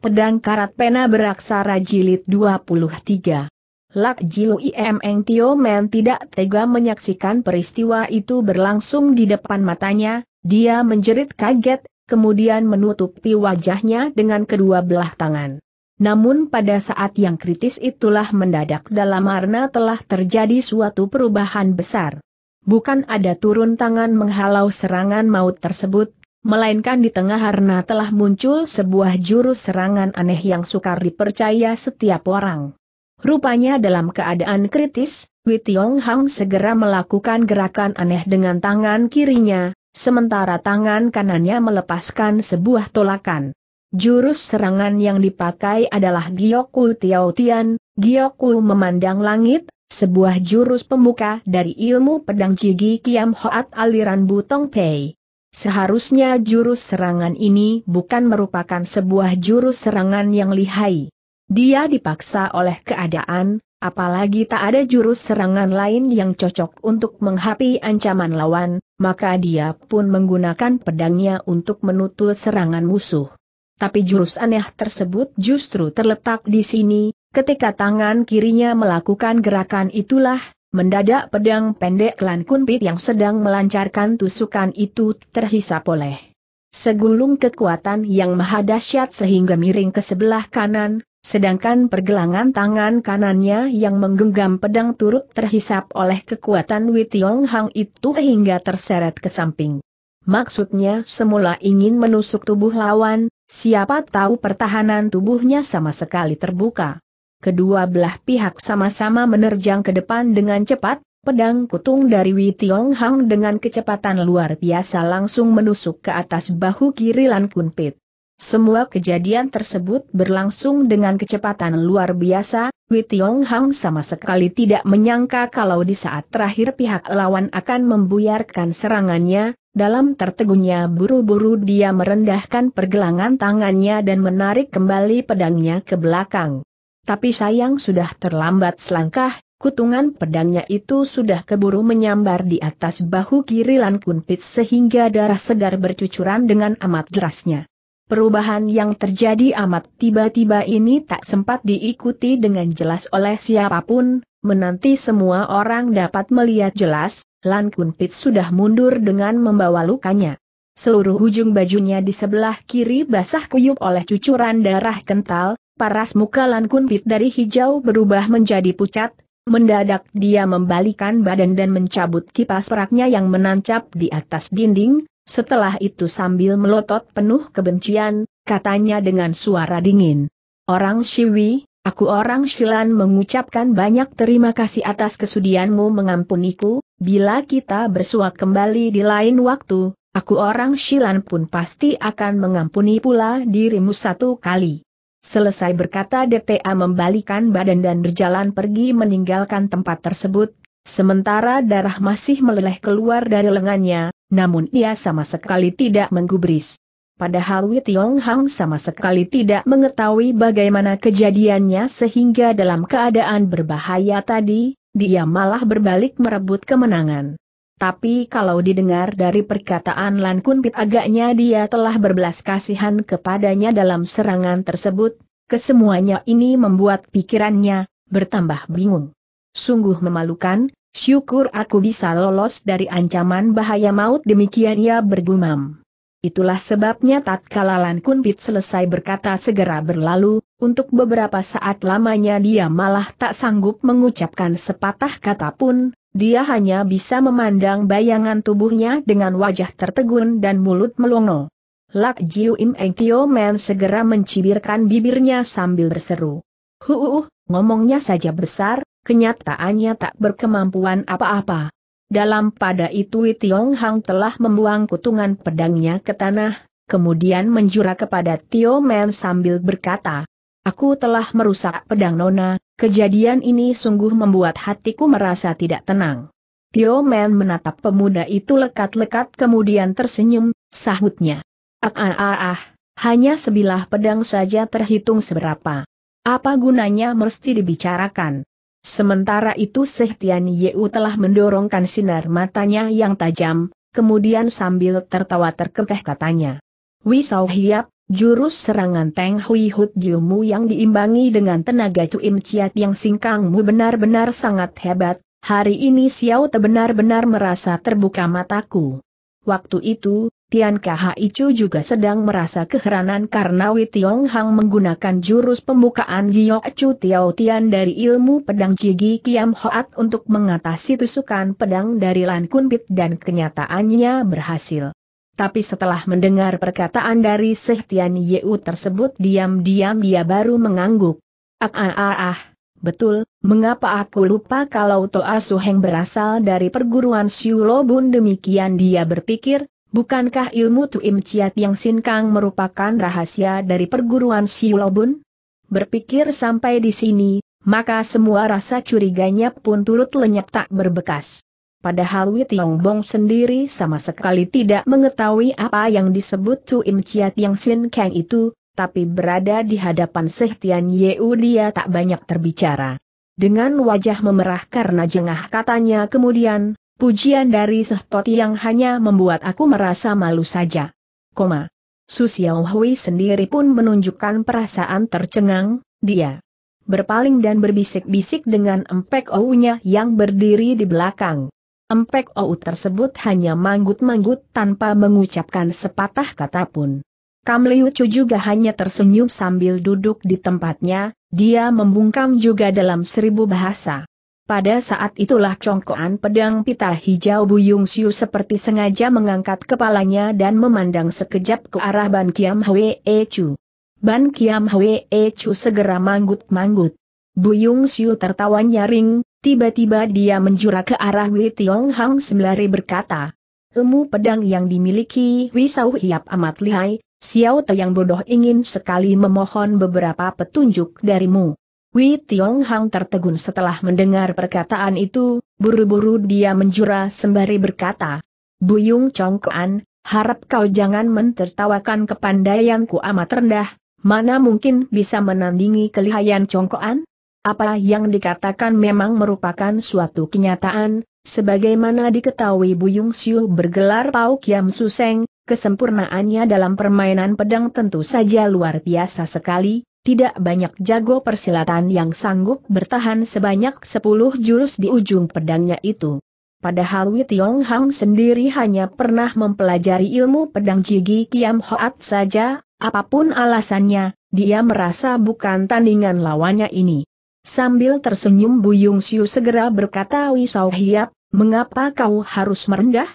Pedang Karat Pena Beraksara Jilid 23 Lak Jiu Im Tio Men tidak tega menyaksikan peristiwa itu berlangsung di depan matanya, dia menjerit kaget, kemudian menutupi wajahnya dengan kedua belah tangan. Namun pada saat yang kritis itulah mendadak dalam Arna telah terjadi suatu perubahan besar. Bukan ada turun tangan menghalau serangan maut tersebut, melainkan di tengah Harna telah muncul sebuah jurus serangan aneh yang sukar dipercaya setiap orang. Rupanya dalam keadaan kritis, Witiong Hang segera melakukan gerakan aneh dengan tangan kirinya, sementara tangan kanannya melepaskan sebuah tolakan. Jurus serangan yang dipakai adalah Gyoku Tiao Tian, Gyoku memandang langit, sebuah jurus pembuka dari ilmu pedang Jigi Kiam Hoat aliran Butong Pei. Seharusnya jurus serangan ini bukan merupakan sebuah jurus serangan yang lihai. Dia dipaksa oleh keadaan, apalagi tak ada jurus serangan lain yang cocok untuk menghapi ancaman lawan, maka dia pun menggunakan pedangnya untuk menutul serangan musuh. Tapi jurus aneh tersebut justru terletak di sini, ketika tangan kirinya melakukan gerakan itulah, Mendadak pedang pendek Lan Kunpit yang sedang melancarkan tusukan itu terhisap oleh segulung kekuatan yang maha dahsyat sehingga miring ke sebelah kanan, sedangkan pergelangan tangan kanannya yang menggenggam pedang turut terhisap oleh kekuatan Witiong Hang itu hingga terseret ke samping. Maksudnya semula ingin menusuk tubuh lawan, siapa tahu pertahanan tubuhnya sama sekali terbuka kedua belah pihak sama-sama menerjang ke depan dengan cepat, pedang kutung dari Wi Tiong Hang dengan kecepatan luar biasa langsung menusuk ke atas bahu kiri Lan Kunpit. Semua kejadian tersebut berlangsung dengan kecepatan luar biasa, Wi Tiong Hang sama sekali tidak menyangka kalau di saat terakhir pihak lawan akan membuyarkan serangannya, dalam tertegunnya buru-buru dia merendahkan pergelangan tangannya dan menarik kembali pedangnya ke belakang. Tapi sayang sudah terlambat selangkah, kutungan pedangnya itu sudah keburu menyambar di atas bahu kiri Lan Kunpit sehingga darah segar bercucuran dengan amat derasnya. Perubahan yang terjadi amat tiba-tiba ini tak sempat diikuti dengan jelas oleh siapa pun, menanti semua orang dapat melihat jelas, Lan Kunpit sudah mundur dengan membawa lukanya. Seluruh ujung bajunya di sebelah kiri basah kuyup oleh cucuran darah kental, paras muka Lan Kunpit dari hijau berubah menjadi pucat, mendadak dia membalikan badan dan mencabut kipas peraknya yang menancap di atas dinding, setelah itu sambil melotot penuh kebencian, katanya dengan suara dingin. Orang Shiwi, aku orang Shilan mengucapkan banyak terima kasih atas kesudianmu mengampuniku, bila kita bersuak kembali di lain waktu, aku orang Shilan pun pasti akan mengampuni pula dirimu satu kali. Selesai berkata DTA membalikan badan dan berjalan pergi meninggalkan tempat tersebut, sementara darah masih meleleh keluar dari lengannya, namun ia sama sekali tidak menggubris. Padahal Witiong Hang sama sekali tidak mengetahui bagaimana kejadiannya sehingga dalam keadaan berbahaya tadi, dia malah berbalik merebut kemenangan. Tapi kalau didengar dari perkataan Lan Kunpit agaknya dia telah berbelas kasihan kepadanya dalam serangan tersebut, kesemuanya ini membuat pikirannya bertambah bingung. Sungguh memalukan, syukur aku bisa lolos dari ancaman bahaya maut demikian ia bergumam. Itulah sebabnya tatkala Lan Kunpit selesai berkata segera berlalu, untuk beberapa saat lamanya dia malah tak sanggup mengucapkan sepatah kata pun, dia hanya bisa memandang bayangan tubuhnya dengan wajah tertegun dan mulut melongo. Lak Jiu Im Eng Tio Men segera mencibirkan bibirnya sambil berseru. Huuh, ngomongnya saja besar, kenyataannya tak berkemampuan apa-apa. Dalam pada itu Tiong Hang telah membuang kutungan pedangnya ke tanah, kemudian menjura kepada Tio Men sambil berkata, Aku telah merusak pedang Nona, kejadian ini sungguh membuat hatiku merasa tidak tenang. Tio Men menatap pemuda itu lekat-lekat kemudian tersenyum, sahutnya. Ah ah ah ah, hanya sebilah pedang saja terhitung seberapa. Apa gunanya mesti dibicarakan? Sementara itu Sehtian Yeu telah mendorongkan sinar matanya yang tajam, kemudian sambil tertawa terkekeh katanya. Wisau Hiap, jurus serangan Teng Hui Hut Jiumu yang diimbangi dengan tenaga Cuim Ciat yang singkangmu benar-benar sangat hebat, hari ini Xiao benar-benar merasa terbuka mataku. Waktu itu, Tian Chu juga sedang merasa keheranan karena Wei Tiong Hang menggunakan jurus pembukaan Giok Chu Tiao Tian dari ilmu pedang Jigi Kiam Hoat untuk mengatasi tusukan pedang dari Lan Kunpit dan kenyataannya berhasil. Tapi setelah mendengar perkataan dari Seh Tian Yeu tersebut diam-diam dia baru mengangguk. Ah ah ah ah, betul, mengapa aku lupa kalau Toa Suheng berasal dari perguruan Siu Lobun demikian dia berpikir, Bukankah ilmu Tuim Ciat yang Sinkang merupakan rahasia dari perguruan Siulobun? Berpikir sampai di sini, maka semua rasa curiganya pun turut lenyap tak berbekas. Padahal Wit Bong sendiri sama sekali tidak mengetahui apa yang disebut Tuim Ciat yang Sinkang itu, tapi berada di hadapan Seh Tian Yeu dia tak banyak terbicara. Dengan wajah memerah karena jengah katanya kemudian, Pujian dari Sehtot yang hanya membuat aku merasa malu saja. Koma. Su Xiao Hui sendiri pun menunjukkan perasaan tercengang, dia berpaling dan berbisik-bisik dengan Empek Ou-nya yang berdiri di belakang. Empek Ou tersebut hanya manggut-manggut tanpa mengucapkan sepatah kata pun. Kam Liu juga hanya tersenyum sambil duduk di tempatnya, dia membungkam juga dalam seribu bahasa. Pada saat itulah congkoan pedang pita hijau Buyung Siu seperti sengaja mengangkat kepalanya dan memandang sekejap ke arah Ban Kiam Hwe Chu. Ban Kiam Hwe Chu segera manggut-manggut. Buyung Siu tertawa nyaring, tiba-tiba dia menjura ke arah Wei Tiong Hang sembari berkata, Ilmu pedang yang dimiliki Wei Sau Hiap amat lihai, Xiao Te yang bodoh ingin sekali memohon beberapa petunjuk darimu. Wei Tiong Hang tertegun setelah mendengar perkataan itu, buru-buru dia menjura sembari berkata, Buyung Chongkoan, harap kau jangan mentertawakan kepandaianku amat rendah, mana mungkin bisa menandingi kelihayan Chongkoan? Apa yang dikatakan memang merupakan suatu kenyataan, sebagaimana diketahui Buyung Siu bergelar Pau Kiam Suseng, kesempurnaannya dalam permainan pedang tentu saja luar biasa sekali, tidak banyak jago persilatan yang sanggup bertahan sebanyak sepuluh jurus di ujung pedangnya itu. Padahal Wei Tiong Hang sendiri hanya pernah mempelajari ilmu pedang Jigi Kiam Hoat saja, apa pun alasannya, dia merasa bukan tandingan lawannya ini. Sambil tersenyum Buyung Siu segera berkata Wisau Hiap, mengapa kau harus merendah?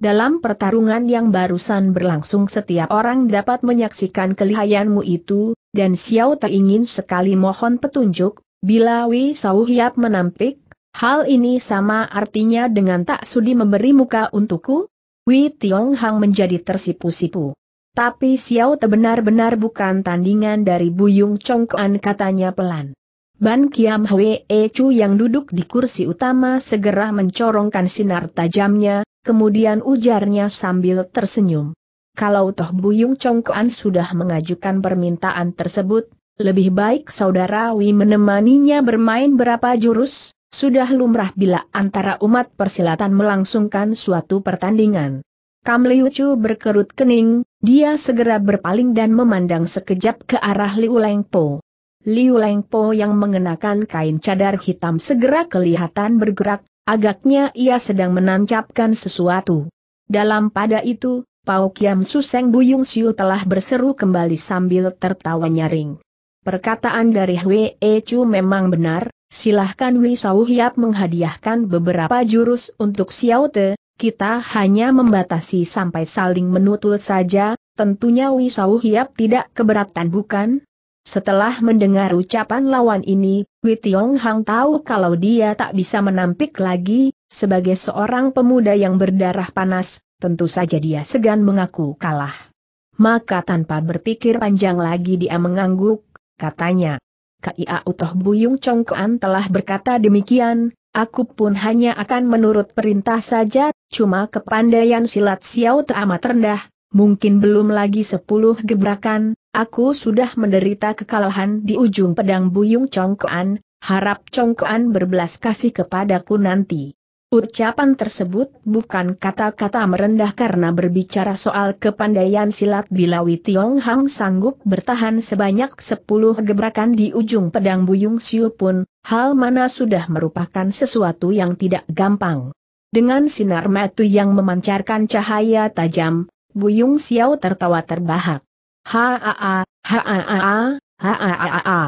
Dalam pertarungan yang barusan berlangsung setiap orang dapat menyaksikan kelihayanmu itu, dan Xiao Te ingin sekali mohon petunjuk, bila Wei Sau Hiap menampik, hal ini sama artinya dengan tak sudi memberi muka untukku? Wei Tiong Hang menjadi tersipu-sipu. Tapi Xiao Te benar-benar bukan tandingan dari Buyung Chongkoan katanya pelan. Ban Kiam Hwe Chu yang duduk di kursi utama segera mencorongkan sinar tajamnya, Kemudian ujarnya sambil tersenyum. Kalau toh Buyung Chongkoan sudah mengajukan permintaan tersebut, lebih baik saudara Wi menemaninya bermain berapa jurus, sudah lumrah bila antara umat persilatan melangsungkan suatu pertandingan. Kam Liu Chu berkerut kening, dia segera berpaling dan memandang sekejap ke arah Liu Lengpo. Liu Lengpo yang mengenakan kain cadar hitam segera kelihatan bergerak, Agaknya ia sedang menancapkan sesuatu. Dalam pada itu, Pau Kiam Suseng Buyung Siu telah berseru kembali sambil tertawa nyaring. Perkataan dari Hwe Chu memang benar, silahkan Wi Sau Hiap menghadiahkan beberapa jurus untuk Xiao Te, kita hanya membatasi sampai saling menutul saja, tentunya Wi Sau Hiap tidak keberatan bukan? Setelah mendengar ucapan lawan ini, Wei Tiong Hang tahu kalau dia tak bisa menampik lagi, sebagai seorang pemuda yang berdarah panas, tentu saja dia segan mengaku kalah. Maka tanpa berpikir panjang lagi dia mengangguk, katanya. Kia Utoh Buyung Chongkoan telah berkata demikian, aku pun hanya akan menurut perintah saja, cuma kepandaian silat Xiao amat rendah, mungkin belum lagi sepuluh gebrakan, aku sudah menderita kekalahan di ujung pedang buyung Congkoan, harap Congkoan berbelas kasih kepadaku nanti. Ucapan tersebut bukan kata-kata merendah karena berbicara soal kepandaian silat bila Witiong Hang sanggup bertahan sebanyak sepuluh gebrakan di ujung pedang Buyung Siu pun, hal mana sudah merupakan sesuatu yang tidak gampang. Dengan sinar mata yang memancarkan cahaya tajam, Buyung Xiao tertawa terbahak. Ha-a-a, ha-a-a, ha-a-a.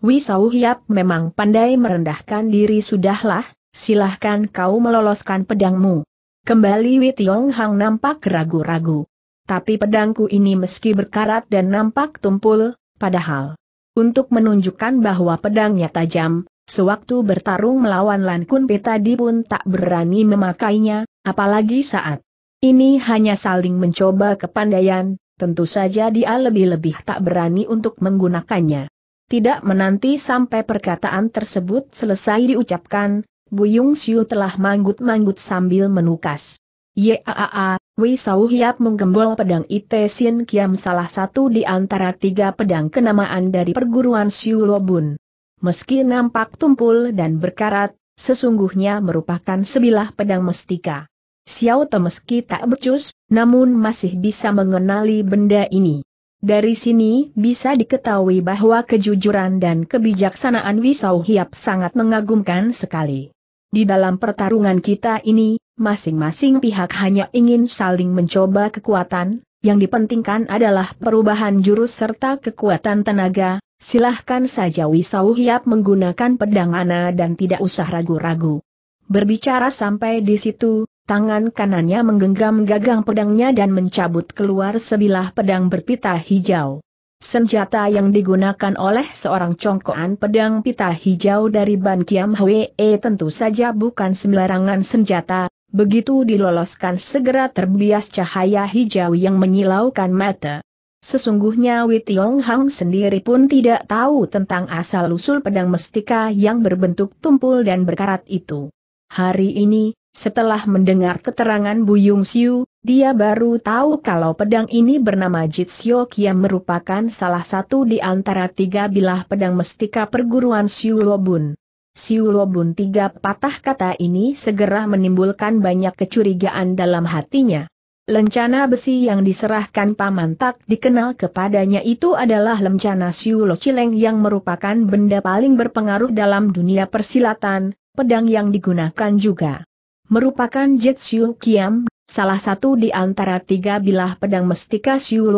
Wi Sau Hiap memang pandai merendahkan diri sudahlah, silahkan kau meloloskan pedangmu. Kembali Wi Tiong Hang nampak ragu-ragu. Tapi pedangku ini meski berkarat dan nampak tumpul, padahal untuk menunjukkan bahwa pedangnya tajam, sewaktu bertarung melawan Lan Kun tadi pun tak berani memakainya, apalagi saat ini hanya saling mencoba kepandaian, tentu saja dia lebih-lebih tak berani untuk menggunakannya. Tidak menanti sampai perkataan tersebut selesai diucapkan, Buyung Siu telah manggut-manggut sambil menukas. Yaa, Wei Sau Hiap menggembol pedang Ite Sin Kiam salah satu di antara tiga pedang kenamaan dari perguruan Siu Lobun. Meski nampak tumpul dan berkarat, sesungguhnya merupakan sebilah pedang mestika. Xiao Te meski tak becus, namun masih bisa mengenali benda ini. Dari sini bisa diketahui bahwa kejujuran dan kebijaksanaan Wisau Hiap sangat mengagumkan sekali. Di dalam pertarungan kita ini, masing-masing pihak hanya ingin saling mencoba kekuatan, yang dipentingkan adalah perubahan jurus serta kekuatan tenaga, silahkan saja Wisau Hiap menggunakan pedang ana dan tidak usah ragu-ragu. Berbicara sampai di situ, tangan kanannya menggenggam gagang pedangnya dan mencabut keluar sebilah pedang berpita hijau. Senjata yang digunakan oleh seorang congkoan pedang pita hijau dari Ban Kiam Hwe tentu saja bukan sembarangan senjata, begitu diloloskan segera terbias cahaya hijau yang menyilaukan mata. Sesungguhnya Witiong Hang sendiri pun tidak tahu tentang asal-usul pedang mestika yang berbentuk tumpul dan berkarat itu. Hari ini, setelah mendengar keterangan Buyung Siu, dia baru tahu kalau pedang ini bernama Jitsio Kiam merupakan salah satu di antara tiga bilah pedang mestika perguruan Siu Lobun. Siu Lobun tiga patah kata ini segera menimbulkan banyak kecurigaan dalam hatinya. Lencana besi yang diserahkan Paman Tak dikenal kepadanya itu adalah lencana Siu Lo Cileng yang merupakan benda paling berpengaruh dalam dunia persilatan, pedang yang digunakan juga merupakan Jet Siu Kiam, salah satu di antara tiga bilah pedang mestika Siu.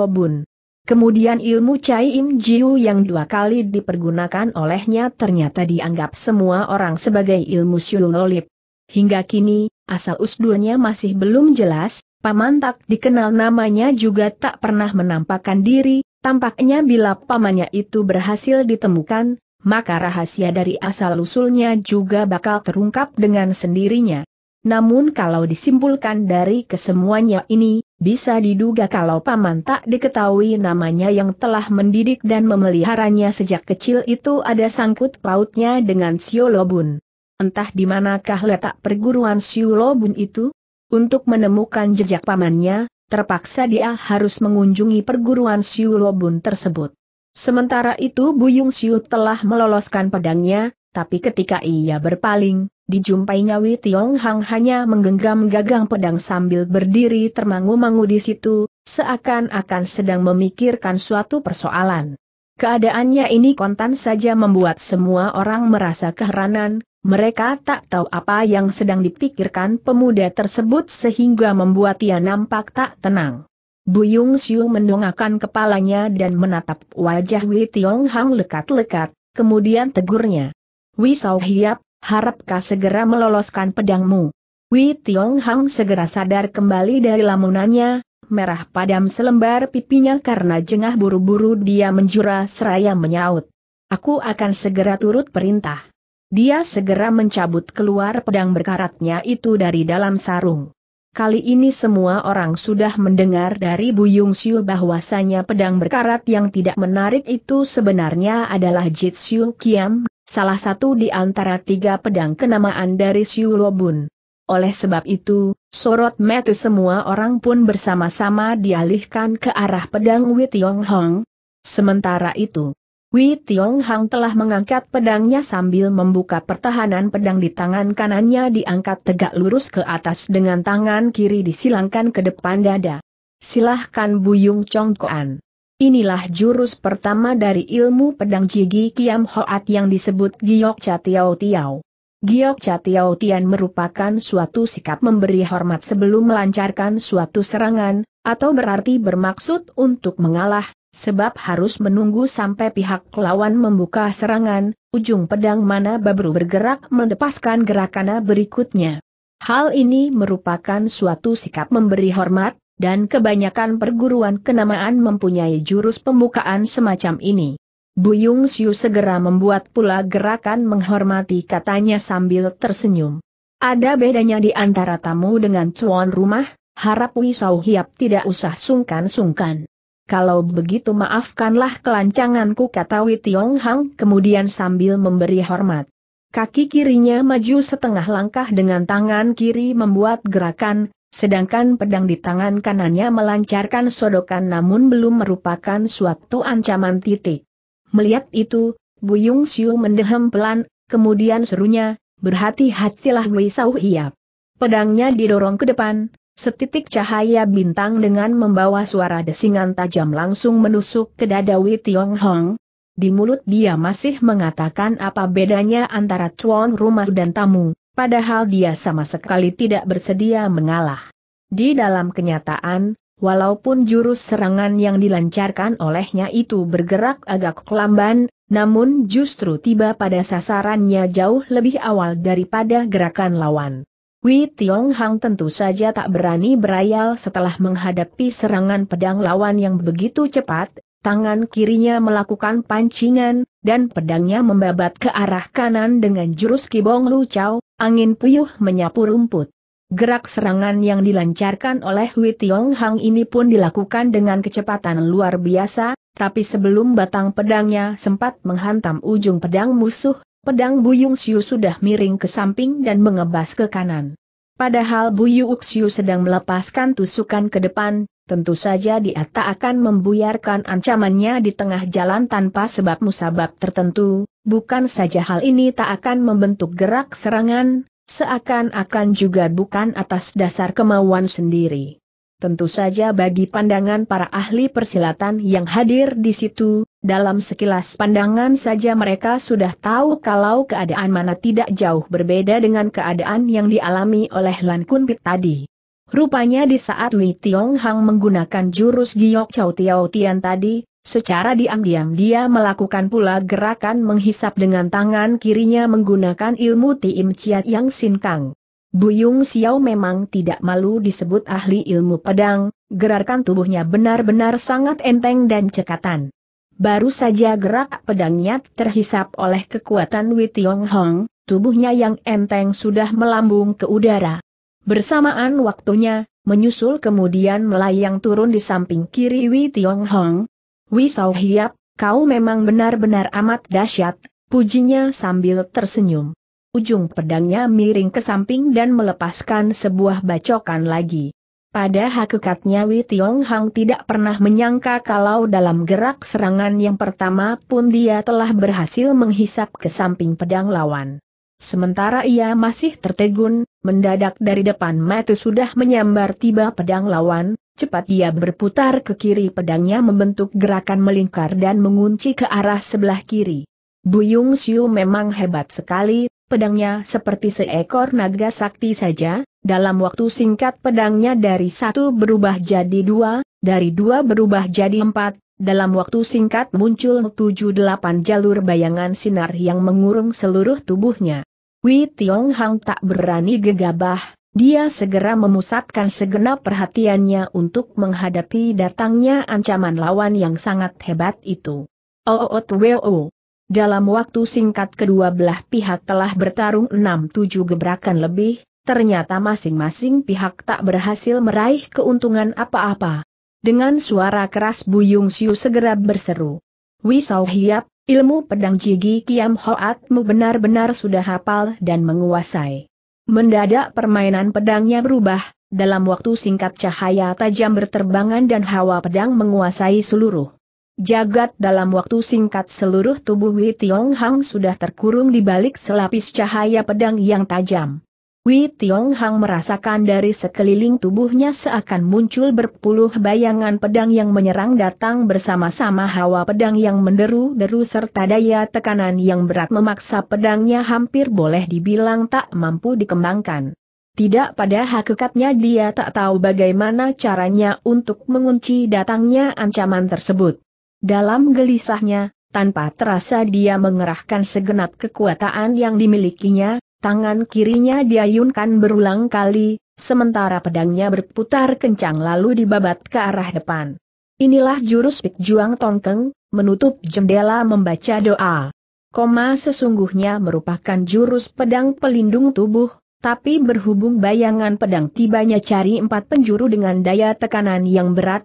Kemudian ilmu Chai Im Jiu yang dua kali dipergunakan olehnya ternyata dianggap semua orang sebagai ilmu Siu Lolip. Hingga kini, asal usdulnya masih belum jelas, Paman Tak dikenal namanya juga tak pernah menampakkan diri, tampaknya bila pamannya itu berhasil ditemukan, maka rahasia dari asal-usulnya juga bakal terungkap dengan sendirinya. Namun kalau disimpulkan dari kesemuanya ini, bisa diduga kalau paman tak diketahui namanya yang telah mendidik dan memeliharanya sejak kecil itu ada sangkut pautnya dengan Sio Lobun. Entah di manakah letak perguruan Sio Lobun itu? Untuk menemukan jejak pamannya, terpaksa dia harus mengunjungi perguruan Sio Lobun tersebut. Sementara itu Buyung Siu telah meloloskan pedangnya, tapi ketika ia berpaling, dijumpainya Wei Tiong Hang hanya menggenggam gagang pedang sambil berdiri termangu-mangu di situ, seakan-akan sedang memikirkan suatu persoalan. Keadaannya ini kontan saja membuat semua orang merasa keheranan, mereka tak tahu apa yang sedang dipikirkan pemuda tersebut sehingga membuat ia nampak tak tenang. Buyung Siu mendongakkan kepalanya dan menatap wajah Wei Tiong Hang lekat-lekat, kemudian tegurnya. Wi Sao Hiap, harapkah segera meloloskan pedangmu? Wi Tiong Hang segera sadar kembali dari lamunannya, merah padam selembar pipinya karena jengah buru-buru dia menjura seraya menyaut. Aku akan segera turut perintah. Dia segera mencabut keluar pedang berkaratnya itu dari dalam sarung. Kali ini semua orang sudah mendengar dari Buyung Siu bahwasanya pedang berkarat yang tidak menarik itu sebenarnya adalah Jitsu Kiam, salah satu di antara tiga pedang kenamaan dari Siu Lobun. Oleh sebab itu, sorot mata semua orang pun bersama-sama dialihkan ke arah pedang Witiong Hong. Sementara itu, Wei Tiong Hang telah mengangkat pedangnya sambil membuka pertahanan pedang di tangan kanannya diangkat tegak lurus ke atas dengan tangan kiri disilangkan ke depan dada. Silahkan Buyung Chong Koan. Inilah jurus pertama dari ilmu pedang Jigi Kiam Hoat yang disebut Giok Cha Tiao Tiao. Giok Cha Tiao Tian merupakan suatu sikap memberi hormat sebelum melancarkan suatu serangan, atau berarti bermaksud untuk mengalah, Sebab harus menunggu sampai pihak lawan membuka serangan, ujung pedang mana babru bergerak melepaskan gerakan berikutnya. Hal ini merupakan suatu sikap memberi hormat, dan kebanyakan perguruan kenamaan mempunyai jurus pembukaan semacam ini. Buyung Siu segera membuat pula gerakan menghormati katanya sambil tersenyum. Ada bedanya di antara tamu dengan tuan rumah, harap Wisau Hiap tidak usah sungkan-sungkan. Kalau begitu maafkanlah kelancanganku kata Wei Tiong Hang kemudian sambil memberi hormat. Kaki kirinya maju setengah langkah dengan tangan kiri membuat gerakan, sedangkan pedang di tangan kanannya melancarkan sodokan namun belum merupakan suatu ancaman titik. Melihat itu, Buyung Siu mendehem pelan, kemudian serunya, berhati-hatilah Wei Sau Hiap. Pedangnya didorong ke depan, Setitik cahaya bintang dengan membawa suara desingan tajam langsung menusuk ke dada Wei Tiong Hong. Di mulut dia masih mengatakan apa bedanya antara tuan rumah dan tamu, padahal dia sama sekali tidak bersedia mengalah. Di dalam kenyataan, walaupun jurus serangan yang dilancarkan olehnya itu bergerak agak lamban, namun justru tiba pada sasarannya jauh lebih awal daripada gerakan lawan. Wei Tiong Hang tentu saja tak berani berayal setelah menghadapi serangan pedang lawan yang begitu cepat, tangan kirinya melakukan pancingan, dan pedangnya membabat ke arah kanan dengan jurus kibong lucau, angin puyuh menyapu rumput. Gerak serangan yang dilancarkan oleh Wei Tiong Hang ini pun dilakukan dengan kecepatan luar biasa, tapi sebelum batang pedangnya sempat menghantam ujung pedang musuh, pedang Buyung Siu sudah miring ke samping dan mengebas ke kanan. Padahal Buyung Siu sedang melepaskan tusukan ke depan, tentu saja dia tak akan membuyarkan ancamannya di tengah jalan tanpa sebab musabab tertentu, bukan saja hal ini tak akan membentuk gerak serangan, seakan-akan juga bukan atas dasar kemauan sendiri. Tentu saja bagi pandangan para ahli persilatan yang hadir di situ, dalam sekilas pandangan saja mereka sudah tahu kalau keadaan mana tidak jauh berbeda dengan keadaan yang dialami oleh Lan Kun Pit tadi. Rupanya di saat Wei Tiong Hang menggunakan jurus Giok Chao Tiao Tian tadi, secara diam-diam dia melakukan pula gerakan menghisap dengan tangan kirinya menggunakan ilmu Tiim Chiat Yang Sin Kang. Buyung Xiao memang tidak malu disebut ahli ilmu pedang, gerakan tubuhnya benar-benar sangat enteng dan cekatan. Baru saja gerak pedangnya terhisap oleh kekuatan Wei Tiong Hong, tubuhnya yang enteng sudah melambung ke udara. Bersamaan waktunya, menyusul kemudian melayang turun di samping kiri Wei Tiong Hong. Wei Sao Hiap, kau memang benar-benar amat dahsyat, pujinya sambil tersenyum ujung pedangnya miring ke samping dan melepaskan sebuah bacokan lagi. Pada hakikatnya Wei Tiong Hang tidak pernah menyangka kalau dalam gerak serangan yang pertama pun dia telah berhasil menghisap ke samping pedang lawan. Sementara ia masih tertegun, mendadak dari depan mata sudah menyambar tiba pedang lawan, cepat ia berputar ke kiri pedangnya membentuk gerakan melingkar dan mengunci ke arah sebelah kiri. Buyung Siu memang hebat sekali, pedangnya seperti seekor naga sakti saja, dalam waktu singkat pedangnya dari satu berubah jadi dua, dari dua berubah jadi empat, dalam waktu singkat muncul tujuh delapan jalur bayangan sinar yang mengurung seluruh tubuhnya. Wei Tiong Hang tak berani gegabah, dia segera memusatkan segenap perhatiannya untuk menghadapi datangnya ancaman lawan yang sangat hebat itu. Oh, oh, oh, oh. Dalam waktu singkat kedua belah pihak telah bertarung enam-tujuh gebrakan lebih, ternyata masing-masing pihak tak berhasil meraih keuntungan apa-apa. Dengan suara keras Buyung Siu segera berseru. Wisau Hiap, ilmu pedang Jigi Kiam Hoatmu benar-benar sudah hafal dan menguasai. Mendadak permainan pedangnya berubah, dalam waktu singkat cahaya tajam berterbangan dan hawa pedang menguasai seluruh Jagat dalam waktu singkat seluruh tubuh Wei Tiong Hang sudah terkurung di balik selapis cahaya pedang yang tajam. Wei Tiong Hang merasakan dari sekeliling tubuhnya seakan muncul berpuluh bayangan pedang yang menyerang datang bersama-sama hawa pedang yang menderu-deru serta daya tekanan yang berat memaksa pedangnya hampir boleh dibilang tak mampu dikembangkan. Tidak pada hakikatnya dia tak tahu bagaimana caranya untuk mengunci datangnya ancaman tersebut. Dalam gelisahnya, tanpa terasa dia mengerahkan segenap kekuatan yang dimilikinya, tangan kirinya diayunkan berulang kali, sementara pedangnya berputar kencang lalu dibabat ke arah depan. Inilah jurus Pik Juang Tongkeng, menutup jendela membaca doa. Koma sesungguhnya merupakan jurus pedang pelindung tubuh, tapi berhubung bayangan pedang tibanya cari empat penjuru dengan daya tekanan yang berat,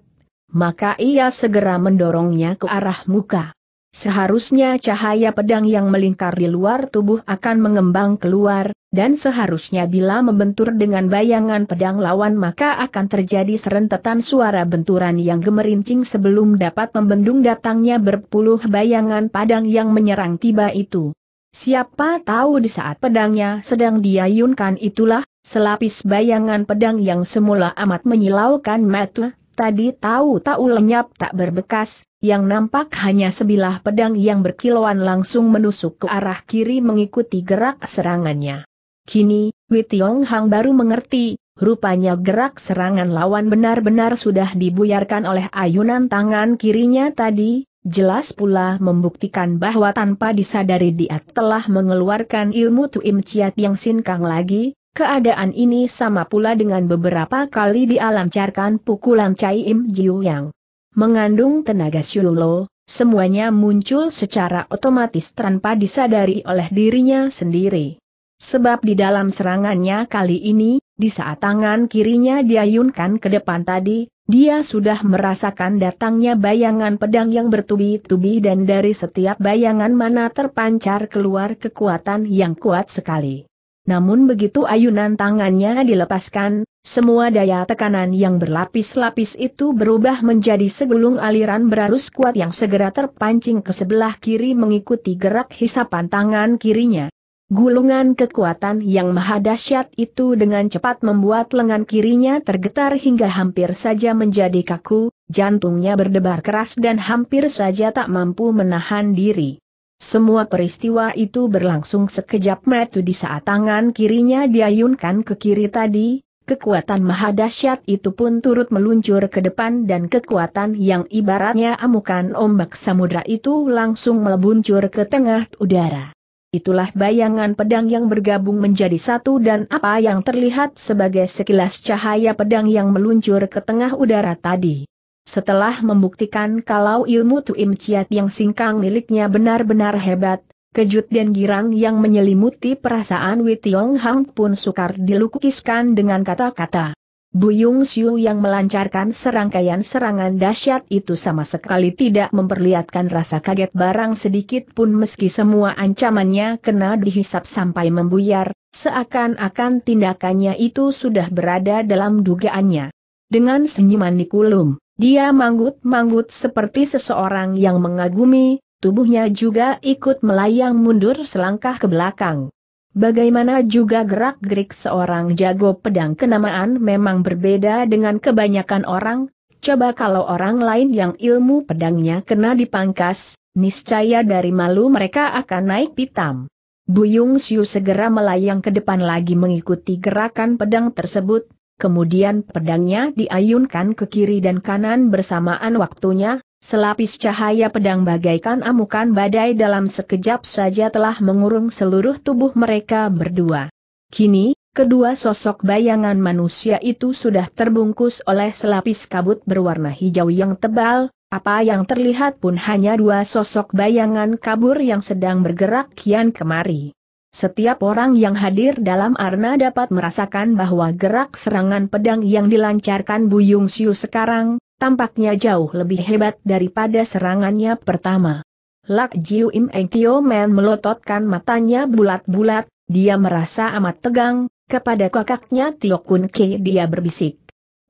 maka ia segera mendorongnya ke arah muka. Seharusnya cahaya pedang yang melingkar di luar tubuh akan mengembang keluar, dan seharusnya bila membentur dengan bayangan pedang lawan maka akan terjadi serentetan suara benturan yang gemerincing sebelum dapat membendung datangnya berpuluh bayangan pedang yang menyerang tiba itu. Siapa tahu di saat pedangnya sedang diayunkan itulah, selapis bayangan pedang yang semula amat menyilaukan mata, tadi tahu-tahu lenyap tak berbekas, yang nampak hanya sebilah pedang yang berkilauan langsung menusuk ke arah kiri mengikuti gerak serangannya. Kini, Witiong Hang baru mengerti, rupanya gerak serangan lawan benar-benar sudah dibuyarkan oleh ayunan tangan kirinya tadi, jelas pula membuktikan bahwa tanpa disadari dia telah mengeluarkan ilmu Tuim Ciat yang sinkang lagi, Keadaan ini sama pula dengan beberapa kali dia lancarkan pukulan Cai Im Jiu yang mengandung tenaga Syulo, semuanya muncul secara otomatis tanpa disadari oleh dirinya sendiri. Sebab di dalam serangannya kali ini, di saat tangan kirinya diayunkan ke depan tadi, dia sudah merasakan datangnya bayangan pedang yang bertubi-tubi dan dari setiap bayangan mana terpancar keluar kekuatan yang kuat sekali. Namun begitu ayunan tangannya dilepaskan, semua daya tekanan yang berlapis-lapis itu berubah menjadi segulung aliran berarus kuat yang segera terpancing ke sebelah kiri mengikuti gerak hisapan tangan kirinya. Gulungan kekuatan yang maha dahsyat itu dengan cepat membuat lengan kirinya tergetar hingga hampir saja menjadi kaku, jantungnya berdebar keras dan hampir saja tak mampu menahan diri. Semua peristiwa itu berlangsung sekejap mata di saat tangan kirinya diayunkan ke kiri tadi, kekuatan maha dahsyat itu pun turut meluncur ke depan dan kekuatan yang ibaratnya amukan ombak samudra itu langsung meluncur ke tengah udara. Itulah bayangan pedang yang bergabung menjadi satu dan apa yang terlihat sebagai sekilas cahaya pedang yang meluncur ke tengah udara tadi. Setelah membuktikan kalau ilmu Tuim Ciat yang singkang miliknya benar-benar hebat, kejut dan girang yang menyelimuti perasaan Witiong Hang pun sukar dilukiskan dengan kata-kata. Buyung Siu yang melancarkan serangkaian serangan dahsyat itu sama sekali tidak memperlihatkan rasa kaget barang sedikit pun meski semua ancamannya kena dihisap sampai membuyar, seakan-akan tindakannya itu sudah berada dalam dugaannya. Dengan senyuman di kulum, dia manggut-manggut seperti seseorang yang mengagumi, tubuhnya juga ikut melayang mundur selangkah ke belakang. Bagaimana juga gerak-gerik seorang jago pedang kenamaan memang berbeda dengan kebanyakan orang, coba kalau orang lain yang ilmu pedangnya kena dipangkas, niscaya dari malu mereka akan naik pitam. Buyung Siu segera melayang ke depan lagi mengikuti gerakan pedang tersebut, kemudian pedangnya diayunkan ke kiri dan kanan bersamaan waktunya, selapis cahaya pedang bagaikan amukan badai dalam sekejap saja telah mengurung seluruh tubuh mereka berdua. Kini, kedua sosok bayangan manusia itu sudah terbungkus oleh selapis kabut berwarna hijau yang tebal, apa yang terlihat pun hanya dua sosok bayangan kabur yang sedang bergerak kian kemari. Setiap orang yang hadir dalam arna dapat merasakan bahwa gerak serangan pedang yang dilancarkan Buyung Siu sekarang, tampaknya jauh lebih hebat daripada serangannya pertama. Lak Jiu Im Eng Tio Men melototkan matanya bulat-bulat, dia merasa amat tegang, kepada kakaknya Tio Kun Ke dia berbisik.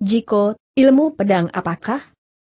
Jiko, ilmu pedang apakah?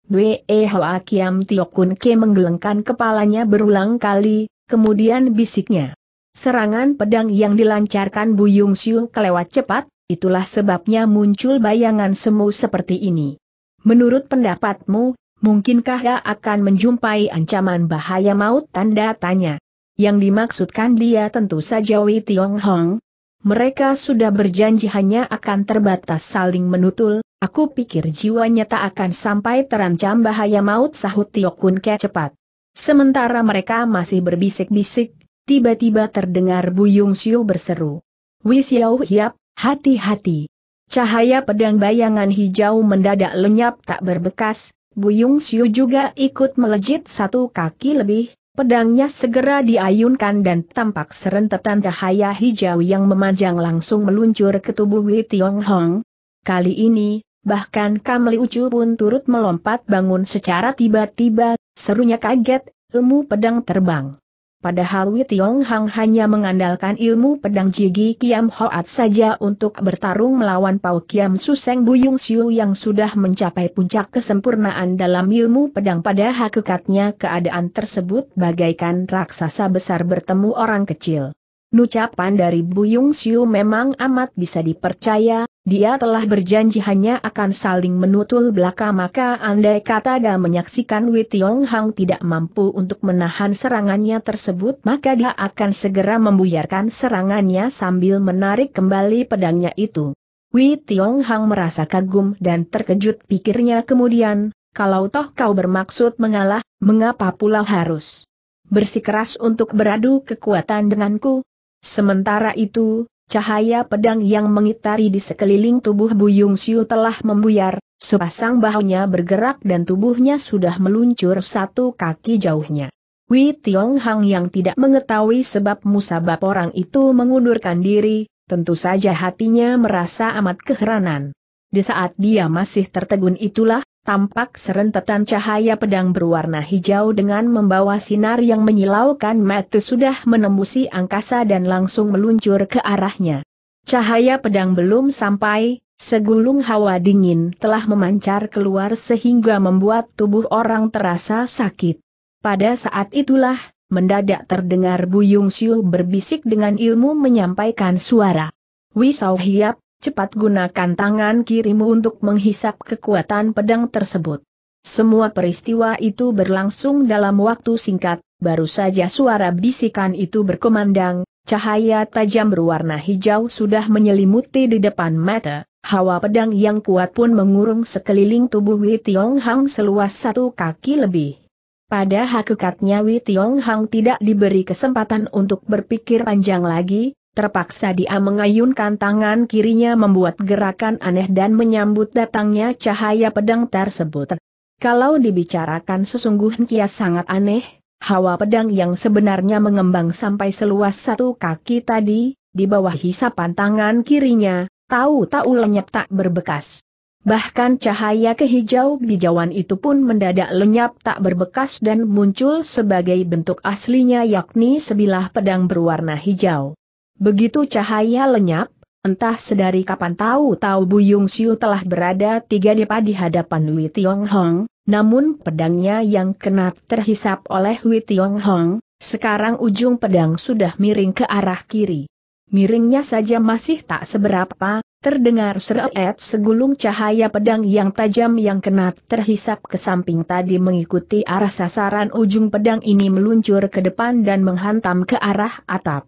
Dwe Hoa Kiam Tiokun Ke menggelengkan kepalanya berulang kali, kemudian bisiknya. Serangan pedang yang dilancarkan Buyung Siu kelewat cepat, itulah sebabnya muncul bayangan semu seperti ini. Menurut pendapatmu, mungkinkah dia akan menjumpai ancaman bahaya maut tanda tanya? Yang dimaksudkan dia tentu saja Wei Tiong Hong. Mereka sudah berjanji hanya akan terbatas saling menutul, Aku pikir jiwanya tak akan sampai terancam bahaya maut sahut Tiok Kun Ke cepat. Sementara mereka masih berbisik-bisik, tiba-tiba terdengar Buyung Siu berseru. Wis Yau Hiap, hati-hati. Cahaya pedang bayangan hijau mendadak lenyap tak berbekas, Buyung Siu juga ikut melejit satu kaki lebih, pedangnya segera diayunkan dan tampak serentetan cahaya hijau yang memanjang langsung meluncur ke tubuh Wei Tiong Hong. Kali ini, Bahkan Kamli Ucu pun turut melompat bangun secara tiba-tiba, serunya kaget, ilmu pedang terbang. Padahal Witiong Hang hanya mengandalkan ilmu pedang Jigi Kiam Hoat saja untuk bertarung melawan Pau Kiam Suseng Buyung Siu yang sudah mencapai puncak kesempurnaan dalam ilmu pedang pada hakikatnya keadaan tersebut bagaikan raksasa besar bertemu orang kecil. Nucapan dari Buyung Siu memang amat bisa dipercaya, dia telah berjanji hanya akan saling menutul belaka maka andai kata dia menyaksikan Wei Tiong Hang tidak mampu untuk menahan serangannya tersebut maka dia akan segera membuyarkan serangannya sambil menarik kembali pedangnya itu. Wei Tiong Hang merasa kagum dan terkejut pikirnya kemudian, kalau toh kau bermaksud mengalah, mengapa pula harus bersikeras untuk beradu kekuatan denganku? Sementara itu, Cahaya pedang yang mengitari di sekeliling tubuh Buyung Siu telah membuyar, sepasang bahunya bergerak dan tubuhnya sudah meluncur satu kaki jauhnya. Wei Tiong Hang yang tidak mengetahui sebab musabab orang itu mengundurkan diri, tentu saja hatinya merasa amat keheranan. Di saat dia masih tertegun itulah, tampak serentetan cahaya pedang berwarna hijau dengan membawa sinar yang menyilaukan mata sudah menembusi angkasa dan langsung meluncur ke arahnya. Cahaya pedang belum sampai, segulung hawa dingin telah memancar keluar sehingga membuat tubuh orang terasa sakit. Pada saat itulah, mendadak terdengar Buyung Siu berbisik dengan ilmu menyampaikan suara. Wisau Hiap, cepat gunakan tangan kirimu untuk menghisap kekuatan pedang tersebut. Semua peristiwa itu berlangsung dalam waktu singkat, baru saja suara bisikan itu berkumandang, cahaya tajam berwarna hijau sudah menyelimuti di depan mata, hawa pedang yang kuat pun mengurung sekeliling tubuh Wei Tiong Hang seluas satu kaki lebih. Pada hakikatnya Wei Tiong Hang tidak diberi kesempatan untuk berpikir panjang lagi, Terpaksa dia mengayunkan tangan kirinya membuat gerakan aneh dan menyambut datangnya cahaya pedang tersebut. Kalau dibicarakan sesungguhnya sangat aneh, hawa pedang yang sebenarnya mengembang sampai seluas satu kaki tadi, di bawah hisapan tangan kirinya, tahu-tahu lenyap tak berbekas. Bahkan cahaya kehijau bijauan itu pun mendadak lenyap tak berbekas dan muncul sebagai bentuk aslinya yakni sebilah pedang berwarna hijau. Begitu cahaya lenyap, entah sedari kapan tahu-tahu Buyung Siu telah berada tiga depa di hadapan Wei Tiong Hong, namun pedangnya yang kena terhisap oleh Wei Tiong Hong, sekarang ujung pedang sudah miring ke arah kiri. Miringnya saja masih tak seberapa, terdengar seret segulung cahaya pedang yang tajam yang kena terhisap ke samping tadi mengikuti arah sasaran ujung pedang ini meluncur ke depan dan menghantam ke arah atap.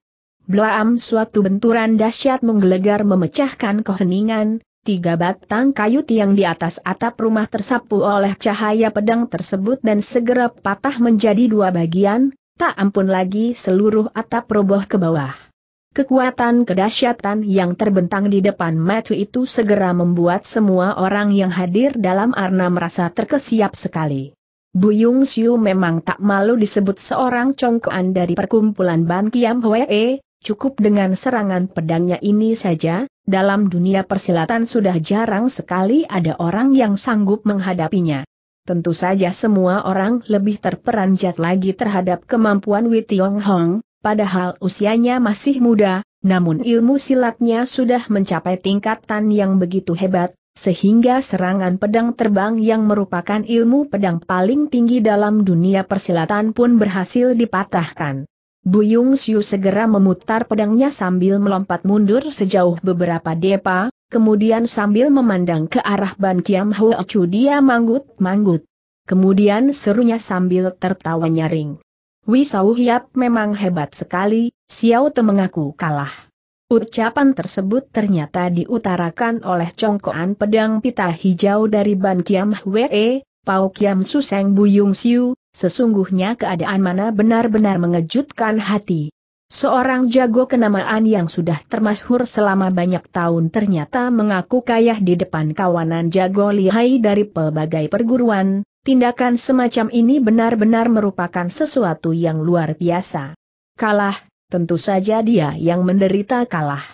Blaam suatu benturan dahsyat menggelegar memecahkan keheningan, tiga batang kayu tiang di atas atap rumah tersapu oleh cahaya pedang tersebut dan segera patah menjadi dua bagian, tak ampun lagi seluruh atap roboh ke bawah. Kekuatan kedahsyatan yang terbentang di depan mata itu segera membuat semua orang yang hadir dalam arna merasa terkesiap sekali. Buyung Siu memang tak malu disebut seorang congkoan dari perkumpulan Ban Kiam Hwee, Cukup dengan serangan pedangnya ini saja, dalam dunia persilatan sudah jarang sekali ada orang yang sanggup menghadapinya. Tentu saja semua orang lebih terperanjat lagi terhadap kemampuan Wei Tiong Hong, padahal usianya masih muda, namun ilmu silatnya sudah mencapai tingkatan yang begitu hebat, sehingga serangan pedang terbang yang merupakan ilmu pedang paling tinggi dalam dunia persilatan pun berhasil dipatahkan. Buyung Siu segera memutar pedangnya sambil melompat mundur sejauh beberapa depa, kemudian sambil memandang ke arah Ban Kiam Hua Chu dia manggut-manggut. Kemudian serunya sambil tertawa nyaring. Wi Sau Hiap memang hebat sekali, Xiao Te mengaku kalah. Ucapan tersebut ternyata diutarakan oleh congkoan pedang pita hijau dari Ban Kiam Hwe, Pau Kiam Suseng Buyung Siu, sesungguhnya keadaan mana benar-benar mengejutkan hati. Seorang jago kenamaan yang sudah termasyhur selama banyak tahun ternyata mengaku kaya di depan kawanan jago lihai dari pelbagai perguruan, tindakan semacam ini benar-benar merupakan sesuatu yang luar biasa. Kalah, tentu saja dia yang menderita kalah.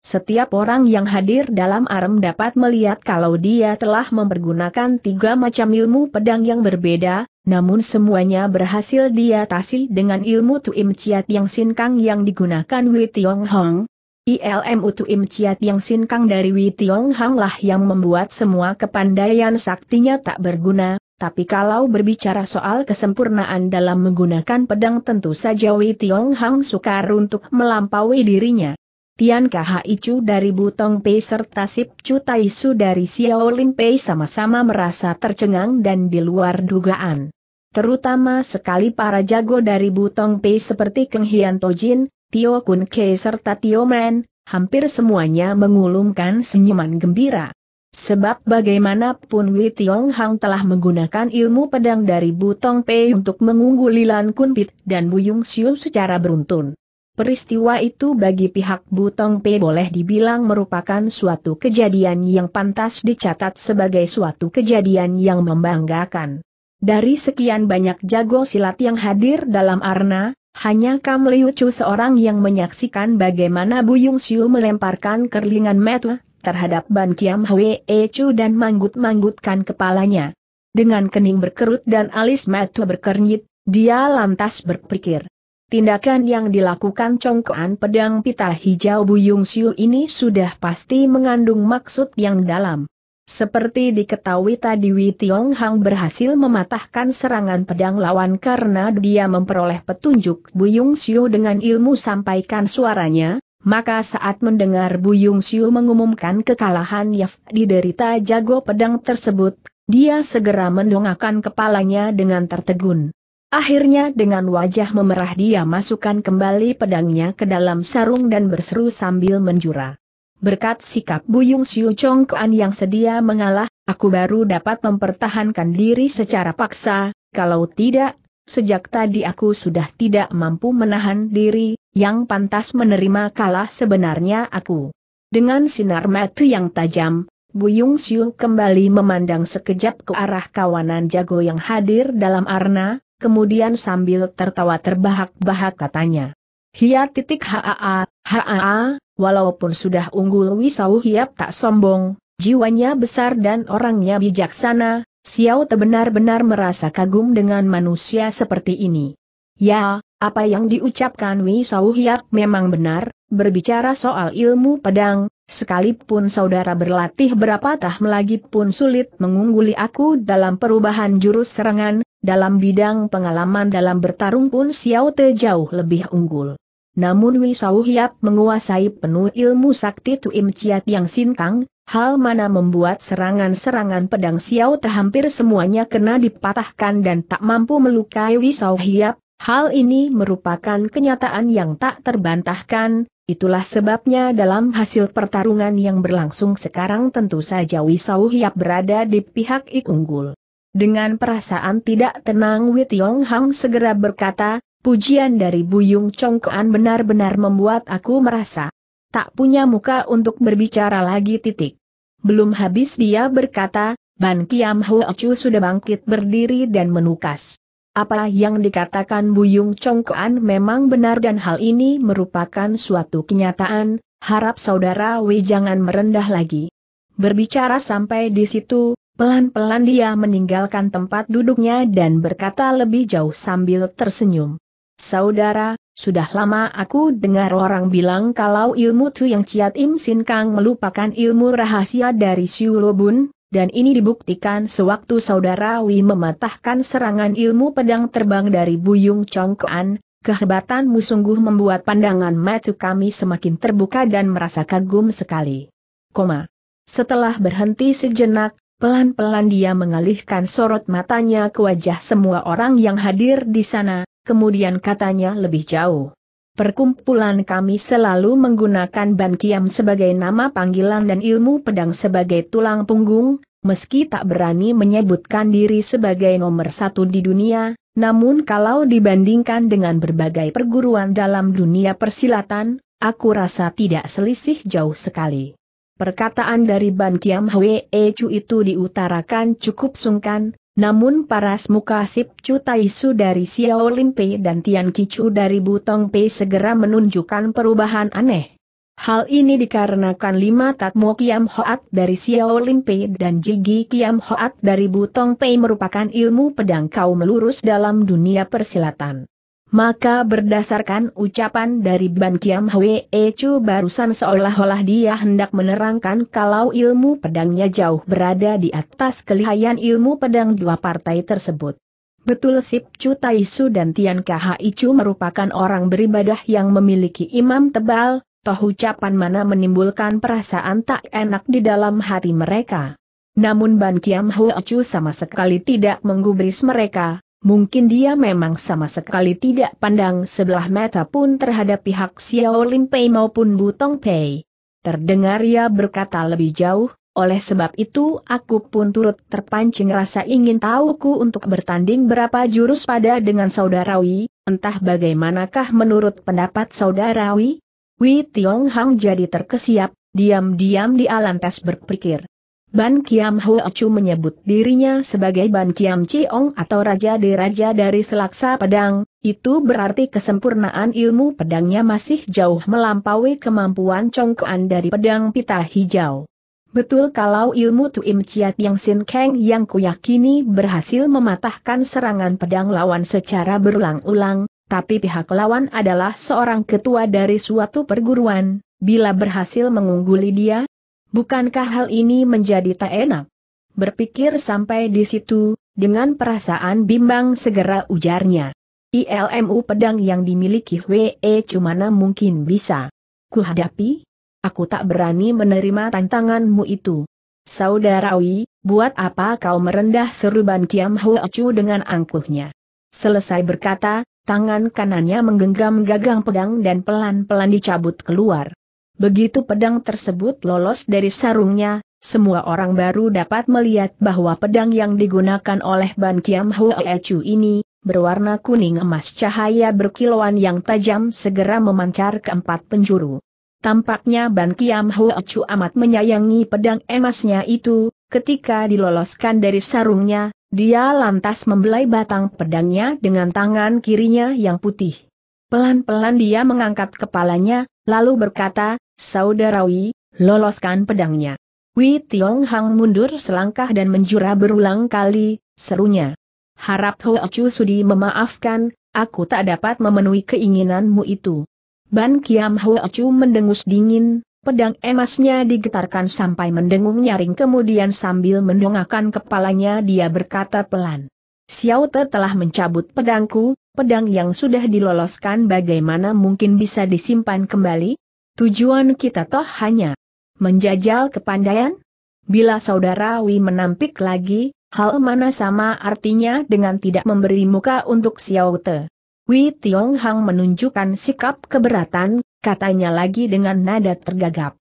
Setiap orang yang hadir dalam arem dapat melihat kalau dia telah mempergunakan tiga macam ilmu pedang yang berbeda, namun semuanya berhasil diatasi dengan ilmu Tuim Chiat yang sinkang yang digunakan Wei Tiong Hong. ILMU Tuim Chiat yang sinkang dari Wei Tiong Hong lah yang membuat semua kepandaian saktinya tak berguna, tapi kalau berbicara soal kesempurnaan dalam menggunakan pedang tentu saja Wei Tiong Hong sukar untuk melampaui dirinya. Tian KHI Chu dari Butong Pei serta Sip Chu Taisu dari Xiao Lin Pei sama-sama merasa tercengang dan di luar dugaan. Terutama sekali para jago dari Butong Pei seperti Keng Hian Tojin, Tio Kun Ke serta Tio Man, hampir semuanya mengulumkan senyuman gembira. Sebab bagaimanapun Wei Tiong Hang telah menggunakan ilmu pedang dari Butong Pei untuk mengungguli Lan Kun Pit dan Buyung Siu secara beruntun. Peristiwa itu bagi pihak Butong Pei boleh dibilang merupakan suatu kejadian yang pantas dicatat sebagai suatu kejadian yang membanggakan. Dari sekian banyak jago silat yang hadir dalam arena, hanya Kam Liu Chu seorang yang menyaksikan bagaimana Buyung Siu melemparkan kerlingan metu terhadap Ban Kiam Hwe Chu dan manggut-manggutkan kepalanya. Dengan kening berkerut dan alis metu berkernyit, dia lantas berpikir. Tindakan yang dilakukan congkoan pedang pita hijau Buyung Siu ini sudah pasti mengandung maksud yang dalam. Seperti diketahui tadi Wi Tiong Hang berhasil mematahkan serangan pedang lawan karena dia memperoleh petunjuk Buyung Siu dengan ilmu sampaikan suaranya, maka saat mendengar Buyung Siu mengumumkan kekalahan yang diderita jago pedang tersebut, dia segera mendongakkan kepalanya dengan tertegun. Akhirnya dengan wajah memerah dia masukkan kembali pedangnya ke dalam sarung dan berseru sambil menjura. Berkat sikap Buyung Siu Chong Kuan yang sedia mengalah, aku baru dapat mempertahankan diri secara paksa, kalau tidak, sejak tadi aku sudah tidak mampu menahan diri, yang pantas menerima kalah sebenarnya aku. Dengan sinar mata yang tajam, Buyung Siu kembali memandang sekejap ke arah kawanan jago yang hadir dalam arna, kemudian sambil tertawa terbahak-bahak katanya. Hiat titik haa, haa, walaupun sudah unggul Wisau Hiap tak sombong, jiwanya besar dan orangnya bijaksana, Xiao Te benar-benar merasa kagum dengan manusia seperti ini. Ya, apa yang diucapkan Wisau Hiap memang benar, berbicara soal ilmu pedang, sekalipun saudara berlatih berapa tah lagi pun sulit mengungguli aku dalam perubahan jurus serangan, dalam bidang pengalaman dalam bertarung pun Xiao Te jauh lebih unggul. Namun Wi Sau Hiap menguasai penuh ilmu sakti Tuim Ciat yang sinkang, hal mana membuat serangan-serangan pedang Xiao Te hampir semuanya kena dipatahkan dan tak mampu melukai Wi Sau Hiap, hal ini merupakan kenyataan yang tak terbantahkan, itulah sebabnya dalam hasil pertarungan yang berlangsung sekarang tentu saja Wi Sau Hiap berada di pihak Ik unggul. Dengan perasaan tidak tenang Wei Tiong Hang segera berkata, pujian dari Buyung Chongkoan benar-benar membuat aku merasa tak punya muka untuk berbicara lagi titik. Belum habis dia berkata, Ban Kiam Chu sudah bangkit berdiri dan menukas. Apa yang dikatakan Buyung Chongkoan memang benar dan hal ini merupakan suatu kenyataan, harap saudara Wei jangan merendah lagi. Berbicara sampai di situ, Pelan-pelan dia meninggalkan tempat duduknya dan berkata lebih jauh sambil tersenyum. Saudara, sudah lama aku dengar orang bilang kalau ilmu tu yang Ciat Im Sin Kang melupakan ilmu rahasia dari Siu Lobun, dan ini dibuktikan sewaktu saudara Wi mematahkan serangan ilmu pedang terbang dari Buyung Chongkoan, kehebatanmu sungguh membuat pandangan mata kami semakin terbuka dan merasa kagum sekali. Koma. Setelah berhenti sejenak, Pelan-pelan dia mengalihkan sorot matanya ke wajah semua orang yang hadir di sana, kemudian katanya lebih jauh. Perkumpulan kami selalu menggunakan Ban Kiam sebagai nama panggilan dan ilmu pedang sebagai tulang punggung, meski tak berani menyebutkan diri sebagai nomor satu di dunia, namun kalau dibandingkan dengan berbagai perguruan dalam dunia persilatan, aku rasa tidak selisih jauh sekali. Perkataan dari Ban Kiam Hwe Chu itu diutarakan cukup sungkan, namun paras muka Sip Chu Taisu dari Xiao Limpe dan Tian Kicu dari Butong Pei segera menunjukkan perubahan aneh. Hal ini dikarenakan lima Tatmo Kiam Hoat dari Xiao Limpe dan Jigi Kiam Hoat dari Butong Pei merupakan ilmu pedang kaum lurus dalam dunia persilatan. Maka berdasarkan ucapan dari Ban Kiam Hwe Chu barusan seolah-olah dia hendak menerangkan kalau ilmu pedangnya jauh berada di atas kelihayan ilmu pedang dua partai tersebut. Betul Sip Chu Taisu dan Tian Khai Chu merupakan orang beribadah yang memiliki imam tebal, toh ucapan mana menimbulkan perasaan tak enak di dalam hati mereka. Namun Ban Kiam Hwe Chu sama sekali tidak menggubris mereka, Mungkin dia memang sama sekali tidak pandang sebelah mata pun terhadap pihak Xiao Lin Pei maupun Butong Pei. Terdengar ia berkata lebih jauh, oleh sebab itu aku pun turut terpancing rasa ingin tahuku untuk bertanding berapa jurus pada dengan saudarawi, entah bagaimanakah menurut pendapat saudarawi? Wi Tiong Hang jadi terkesiap, diam-diam dia lantas berpikir. Ban Kiam Hu Chu menyebut dirinya sebagai Ban Kiam Chiong atau Raja de Raja dari Selaksa Pedang, itu berarti kesempurnaan ilmu pedangnya masih jauh melampaui kemampuan congkoan dari pedang pita hijau. Betul kalau ilmu Tuim Chiat yang Sin Kang yang kuyakini berhasil mematahkan serangan pedang lawan secara berulang-ulang, tapi pihak lawan adalah seorang ketua dari suatu perguruan, bila berhasil mengungguli dia, Bukankah hal ini menjadi tak enak? Berpikir sampai di situ, dengan perasaan bimbang segera ujarnya. ILMU pedang yang dimiliki WE cumana mungkin bisa. Kuhadapi? Aku tak berani menerima tantanganmu itu. Saudarawi, buat apa kau merendah seruban Kiam Chu dengan angkuhnya? Selesai berkata, tangan kanannya menggenggam gagang pedang dan pelan-pelan dicabut keluar. Begitu pedang tersebut lolos dari sarungnya, semua orang baru dapat melihat bahwa pedang yang digunakan oleh Ban Kiam Hue Chu ini, berwarna kuning emas cahaya berkilauan yang tajam segera memancar ke empat penjuru. Tampaknya Ban Kiam Hue Chu amat menyayangi pedang emasnya itu, ketika diloloskan dari sarungnya, dia lantas membelai batang pedangnya dengan tangan kirinya yang putih. Pelan-pelan dia mengangkat kepalanya, lalu berkata, Saudarawi, loloskan pedangnya. Wi Tiong Hang mundur selangkah dan menjura berulang kali, serunya. Harap Ho Chu Sudi memaafkan, aku tak dapat memenuhi keinginanmu itu. Ban Kiam Ho Chu mendengus dingin, pedang emasnya digetarkan sampai mendengung nyaring kemudian sambil mendongakkan kepalanya dia berkata pelan. Xiao Te telah mencabut pedangku, pedang yang sudah diloloskan bagaimana mungkin bisa disimpan kembali? Tujuan kita toh hanya menjajal kepandaian? Bila saudara Wi menampik lagi, hal mana sama artinya dengan tidak memberi muka untuk Xiao Te. Wi Tiong Hang menunjukkan sikap keberatan, katanya lagi dengan nada tergagap.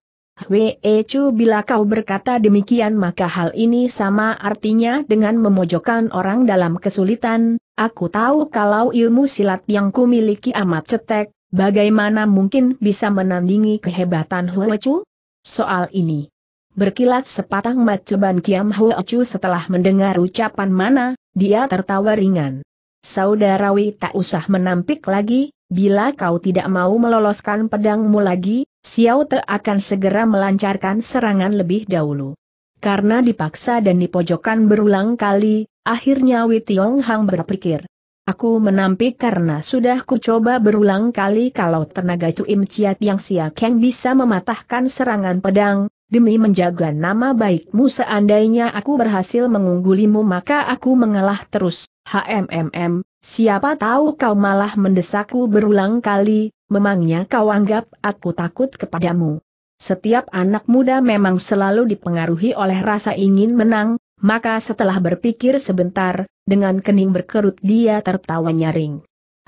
Wei Chu bila kau berkata demikian maka hal ini sama artinya dengan memojokkan orang dalam kesulitan, aku tahu kalau ilmu silat yang kumiliki amat cetek, Bagaimana mungkin bisa menandingi kehebatan Chu? Soal ini. Berkilat sepatang mata Ban Kiam Chu setelah mendengar ucapan mana, dia tertawa ringan. Saudarawi tak usah menampik lagi, bila kau tidak mau meloloskan pedangmu lagi, Xiao Te akan segera melancarkan serangan lebih dahulu. Karena dipaksa dan dipojokkan berulang kali, akhirnya Witiong Hang berpikir. Aku menampik karena sudah ku coba berulang kali kalau tenaga Tuim Ciat yang siakeng bisa mematahkan serangan pedang, demi menjaga nama baikmu seandainya aku berhasil mengunggulimu maka aku mengalah terus, HMMM, siapa tahu kau malah mendesakku berulang kali, memangnya kau anggap aku takut kepadamu. Setiap anak muda memang selalu dipengaruhi oleh rasa ingin menang, maka setelah berpikir sebentar, dengan kening berkerut dia tertawa nyaring.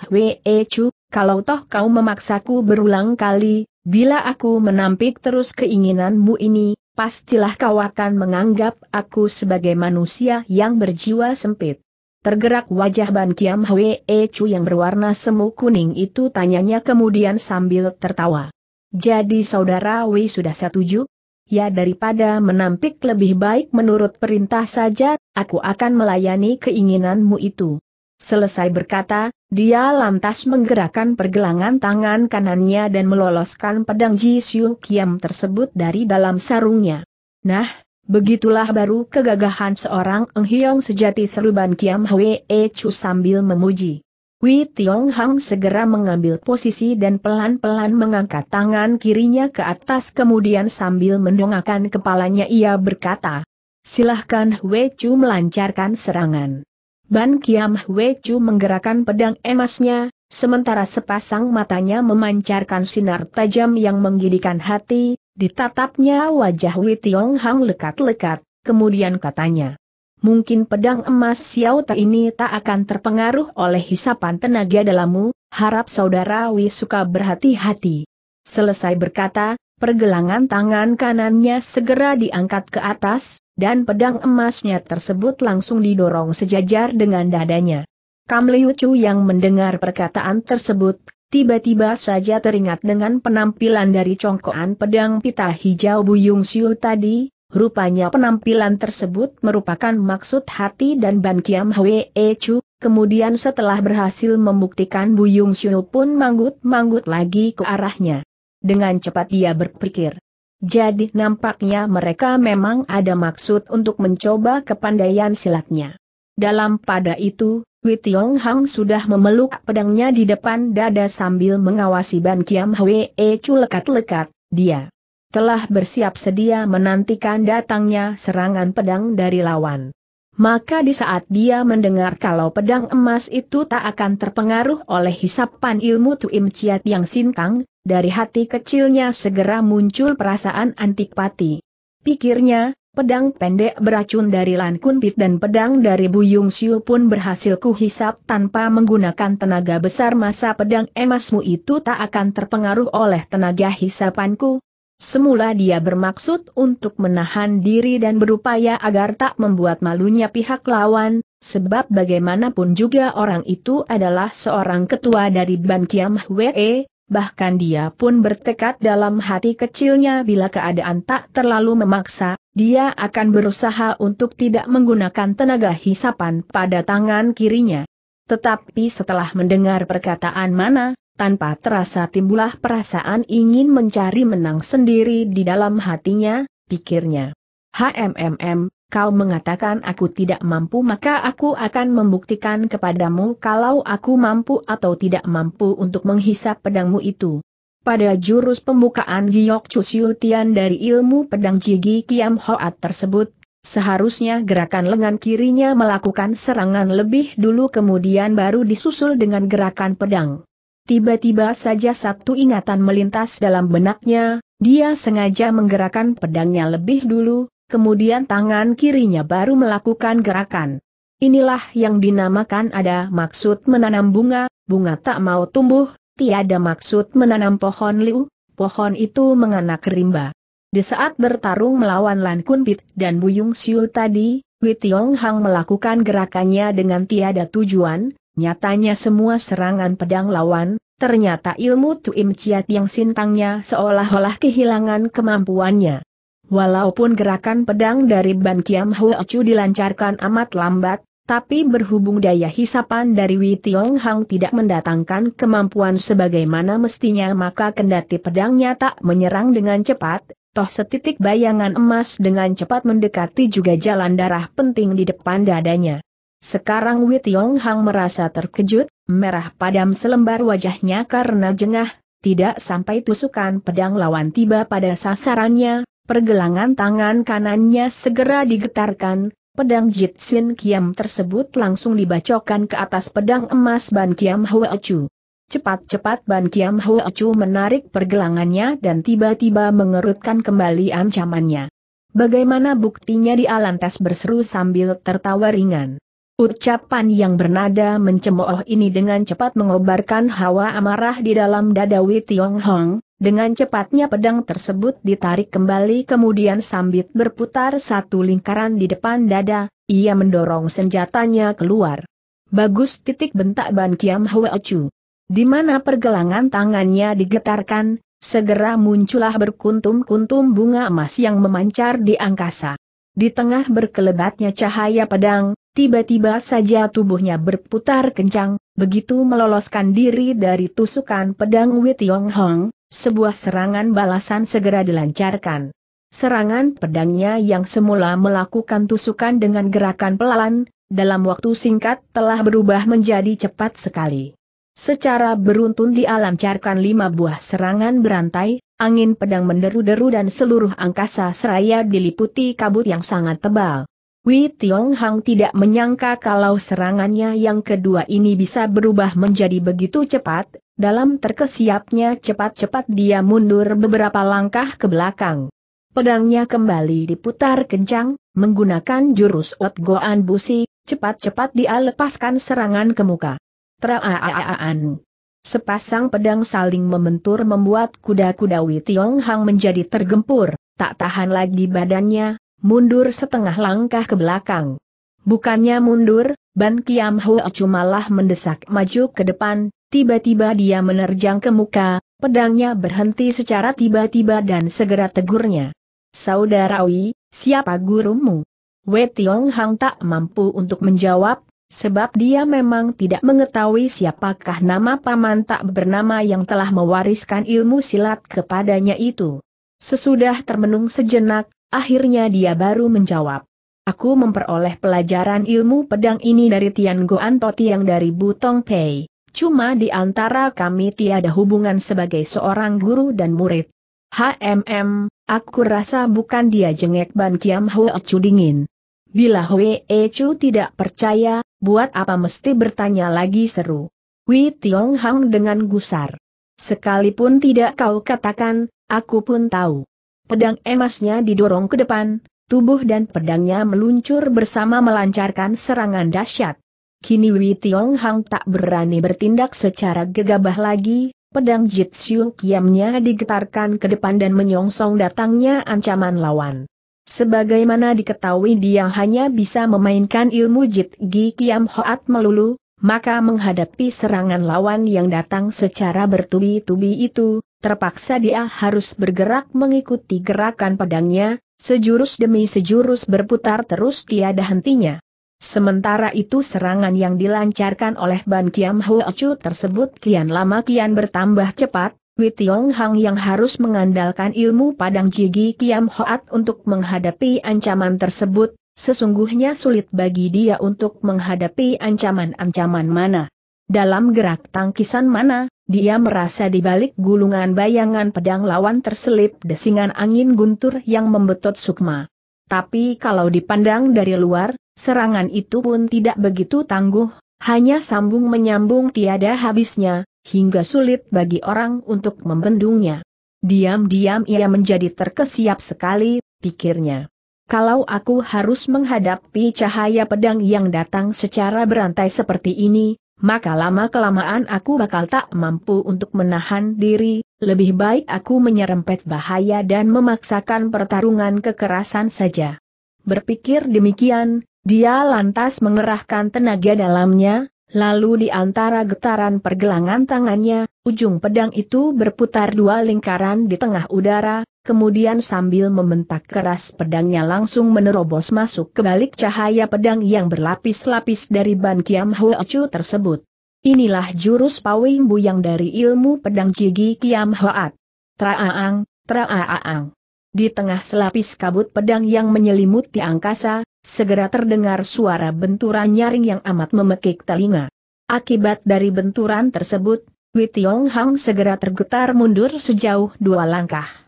Wee Chu, kalau toh kau memaksaku berulang kali, bila aku menampik terus keinginanmu ini, pastilah kau akan menganggap aku sebagai manusia yang berjiwa sempit. Tergerak wajah Ban Kiam Hwee Chu yang berwarna semu kuning itu tanyanya kemudian sambil tertawa. Jadi saudara Wei sudah setuju? ya daripada menampik lebih baik menurut perintah saja, aku akan melayani keinginanmu itu. Selesai berkata, dia lantas menggerakkan pergelangan tangan kanannya dan meloloskan pedang Ji Siu Kiam tersebut dari dalam sarungnya. Nah, begitulah baru kegagahan seorang Eng Hiong sejati seruban Kiam Hwee Chu sambil memuji. Wei Tiong Hang segera mengambil posisi dan pelan-pelan mengangkat tangan kirinya ke atas kemudian sambil mendongakkan kepalanya ia berkata, Silahkan Wei Chu melancarkan serangan. Ban Kiam Wei Chu menggerakkan pedang emasnya, sementara sepasang matanya memancarkan sinar tajam yang menggidikan hati, ditatapnya wajah Wei Tiong Hang lekat-lekat, kemudian katanya, mungkin pedang emas Xiao Ta ini tak akan terpengaruh oleh hisapan tenaga dalammu, harap saudara Wi suka berhati-hati. Selesai berkata, pergelangan tangan kanannya segera diangkat ke atas, dan pedang emasnya tersebut langsung didorong sejajar dengan dadanya. Kam Liu Chu yang mendengar perkataan tersebut, tiba-tiba saja teringat dengan penampilan dari congkoan pedang pita hijau Buyung Siu tadi, Rupanya penampilan tersebut merupakan maksud hati dan Ban Kiam Hwee Chu, kemudian setelah berhasil membuktikan Buyung Xiu pun manggut-manggut lagi ke arahnya. Dengan cepat dia berpikir. Jadi nampaknya mereka memang ada maksud untuk mencoba kepandaian silatnya. Dalam pada itu, Wei Tiong Hang sudah memeluk pedangnya di depan dada sambil mengawasi Ban Kiam Hwee Chu lekat-lekat, dia telah bersiap sedia menantikan datangnya serangan pedang dari lawan. Maka di saat dia mendengar kalau pedang emas itu tak akan terpengaruh oleh hisapan ilmu Tuim Ciat yang sintang, dari hati kecilnya segera muncul perasaan antipati. Pikirnya, pedang pendek beracun dari Lan Kunpit dan pedang dari Buyung Siu pun berhasil kuhisap tanpa menggunakan tenaga besar masa pedang emasmu itu tak akan terpengaruh oleh tenaga hisapanku, Semula dia bermaksud untuk menahan diri dan berupaya agar tak membuat malunya pihak lawan, sebab bagaimanapun juga orang itu adalah seorang ketua dari Ban Kiam Hwee, bahkan dia pun bertekad dalam hati kecilnya bila keadaan tak terlalu memaksa, dia akan berusaha untuk tidak menggunakan tenaga hisapan pada tangan kirinya. Tetapi setelah mendengar perkataan mana, tanpa terasa timbullah perasaan ingin mencari menang sendiri di dalam hatinya, pikirnya. HMMM, kau mengatakan aku tidak mampu maka aku akan membuktikan kepadamu kalau aku mampu atau tidak mampu untuk menghisap pedangmu itu. Pada jurus pembukaan Giok Chusiutian dari ilmu pedang Jigi Kiam Hoat tersebut, seharusnya gerakan lengan kirinya melakukan serangan lebih dulu kemudian baru disusul dengan gerakan pedang. Tiba-tiba saja satu ingatan melintas dalam benaknya, dia sengaja menggerakkan pedangnya lebih dulu, kemudian tangan kirinya baru melakukan gerakan. Inilah yang dinamakan ada maksud menanam bunga, bunga tak mau tumbuh, tiada maksud menanam pohon liu, pohon itu menganak rimba. Di saat bertarung melawan Lan Kunpit dan Buyung Siu tadi, Witiong Hang melakukan gerakannya dengan tiada tujuan, Nyatanya semua serangan pedang lawan, ternyata ilmu Tuim Ciat yang sintangnya seolah-olah kehilangan kemampuannya. Walaupun gerakan pedang dari Ban Kiam Chu dilancarkan amat lambat, tapi berhubung daya hisapan dari Wi Tiong Hang tidak mendatangkan kemampuan sebagaimana mestinya maka kendati pedangnya tak menyerang dengan cepat, toh setitik bayangan emas dengan cepat mendekati juga jalan darah penting di depan dadanya. Sekarang Wei Tiong Hang merasa terkejut, merah padam selembar wajahnya karena jengah, tidak sampai tusukan pedang lawan tiba pada sasarannya, pergelangan tangan kanannya segera digetarkan, pedang Jitsin Kiam tersebut langsung dibacokkan ke atas pedang emas Ban Kiam Chu. Cepat-cepat Ban Kiam Chu menarik pergelangannya dan tiba-tiba mengerutkan kembali ancamannya. Bagaimana buktinya di alantas berseru sambil tertawa ringan. Ucapan yang bernada mencemooh ini dengan cepat mengobarkan hawa amarah di dalam dada Wei Tiong Hong, dengan cepatnya pedang tersebut ditarik kembali kemudian sambit berputar satu lingkaran di depan dada, ia mendorong senjatanya keluar. Bagus titik bentak Ban Kiam Chu. Di mana pergelangan tangannya digetarkan, segera muncullah berkuntum-kuntum bunga emas yang memancar di angkasa. Di tengah berkelebatnya cahaya pedang, tiba-tiba saja tubuhnya berputar kencang, begitu meloloskan diri dari tusukan pedang Wei Tiong Hong, sebuah serangan balasan segera dilancarkan. Serangan pedangnya yang semula melakukan tusukan dengan gerakan pelan, dalam waktu singkat telah berubah menjadi cepat sekali. Secara beruntun dialancarkan lima buah serangan berantai, angin pedang menderu-deru dan seluruh angkasa seraya diliputi kabut yang sangat tebal. Wei Tiong Hang tidak menyangka kalau serangannya yang kedua ini bisa berubah menjadi begitu cepat, dalam terkesiapnya cepat-cepat dia mundur beberapa langkah ke belakang. Pedangnya kembali diputar kencang, menggunakan jurus Ot Goan Busi, cepat-cepat dia lepaskan serangan ke muka. Traaaan. Sepasang pedang saling membentur membuat kuda-kuda Witiong Hang menjadi tergempur, tak tahan lagi badannya, mundur setengah langkah ke belakang. Bukannya mundur, Ban Kiam Ho malah mendesak maju ke depan, tiba-tiba dia menerjang ke muka, pedangnya berhenti secara tiba-tiba dan segera tegurnya. Saudarawi, siapa gurumu? Wetiong Hang tak mampu untuk menjawab, Sebab dia memang tidak mengetahui siapakah nama paman tak bernama yang telah mewariskan ilmu silat kepadanya itu. Sesudah termenung sejenak, akhirnya dia baru menjawab. Aku memperoleh pelajaran ilmu pedang ini dari Tian Goan Toti yang dari Butong Pei. Cuma di antara kami tiada hubungan sebagai seorang guru dan murid. HMM, aku rasa bukan dia jengek Ban Kiam Ho dingin. Bila Hwe Chu tidak percaya, buat apa mesti bertanya lagi seru. Wei Tiong Hang dengan gusar. Sekalipun tidak kau katakan, aku pun tahu. Pedang emasnya didorong ke depan, tubuh dan pedangnya meluncur bersama melancarkan serangan dahsyat. Kini Wei Tiong Hang tak berani bertindak secara gegabah lagi, pedang Jitsu Kiamnya digetarkan ke depan dan menyongsong datangnya ancaman lawan. Sebagaimana diketahui dia hanya bisa memainkan ilmu Jit Gi Kiam Hoat melulu, maka menghadapi serangan lawan yang datang secara bertubi-tubi itu, terpaksa dia harus bergerak mengikuti gerakan pedangnya, sejurus demi sejurus berputar terus tiada hentinya. Sementara itu serangan yang dilancarkan oleh Ban Kiam Chu tersebut kian lama kian bertambah cepat, Witiong Hang yang harus mengandalkan ilmu padang jigi Kiam Hoat untuk menghadapi ancaman tersebut, sesungguhnya sulit bagi dia untuk menghadapi ancaman-ancaman mana. Dalam gerak tangkisan mana, dia merasa di balik gulungan bayangan pedang lawan terselip desingan angin guntur yang membetot sukma. Tapi kalau dipandang dari luar, serangan itu pun tidak begitu tangguh, hanya sambung menyambung tiada habisnya, hingga sulit bagi orang untuk membendungnya. Diam-diam ia menjadi terkesiap sekali, pikirnya. Kalau aku harus menghadapi cahaya pedang yang datang secara berantai seperti ini, maka lama-kelamaan aku bakal tak mampu untuk menahan diri, lebih baik aku menyerempet bahaya dan memaksakan pertarungan kekerasan saja. Berpikir demikian, dia lantas mengerahkan tenaga dalamnya, Lalu di antara getaran pergelangan tangannya, ujung pedang itu berputar dua lingkaran di tengah udara, kemudian sambil membentak keras pedangnya langsung menerobos masuk ke balik cahaya pedang yang berlapis-lapis dari Ban Kiam Chu tersebut. Inilah jurus pawing buyang dari ilmu pedang Jigi Kiam Hoat. Traaang, traaang. Di tengah selapis kabut pedang yang menyelimuti angkasa, segera terdengar suara benturan nyaring yang amat memekik telinga. Akibat dari benturan tersebut, Wei Tiong Hang segera tergetar mundur sejauh dua langkah.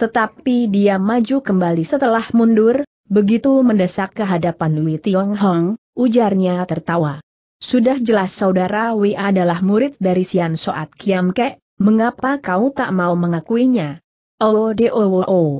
Tetapi dia maju kembali setelah mundur, begitu mendesak ke hadapan Wei Tiong Hang, ujarnya tertawa. Sudah jelas saudara Wei adalah murid dari Sian Soat Kiam Kek, mengapa kau tak mau mengakuinya? Oh de oh oh oh.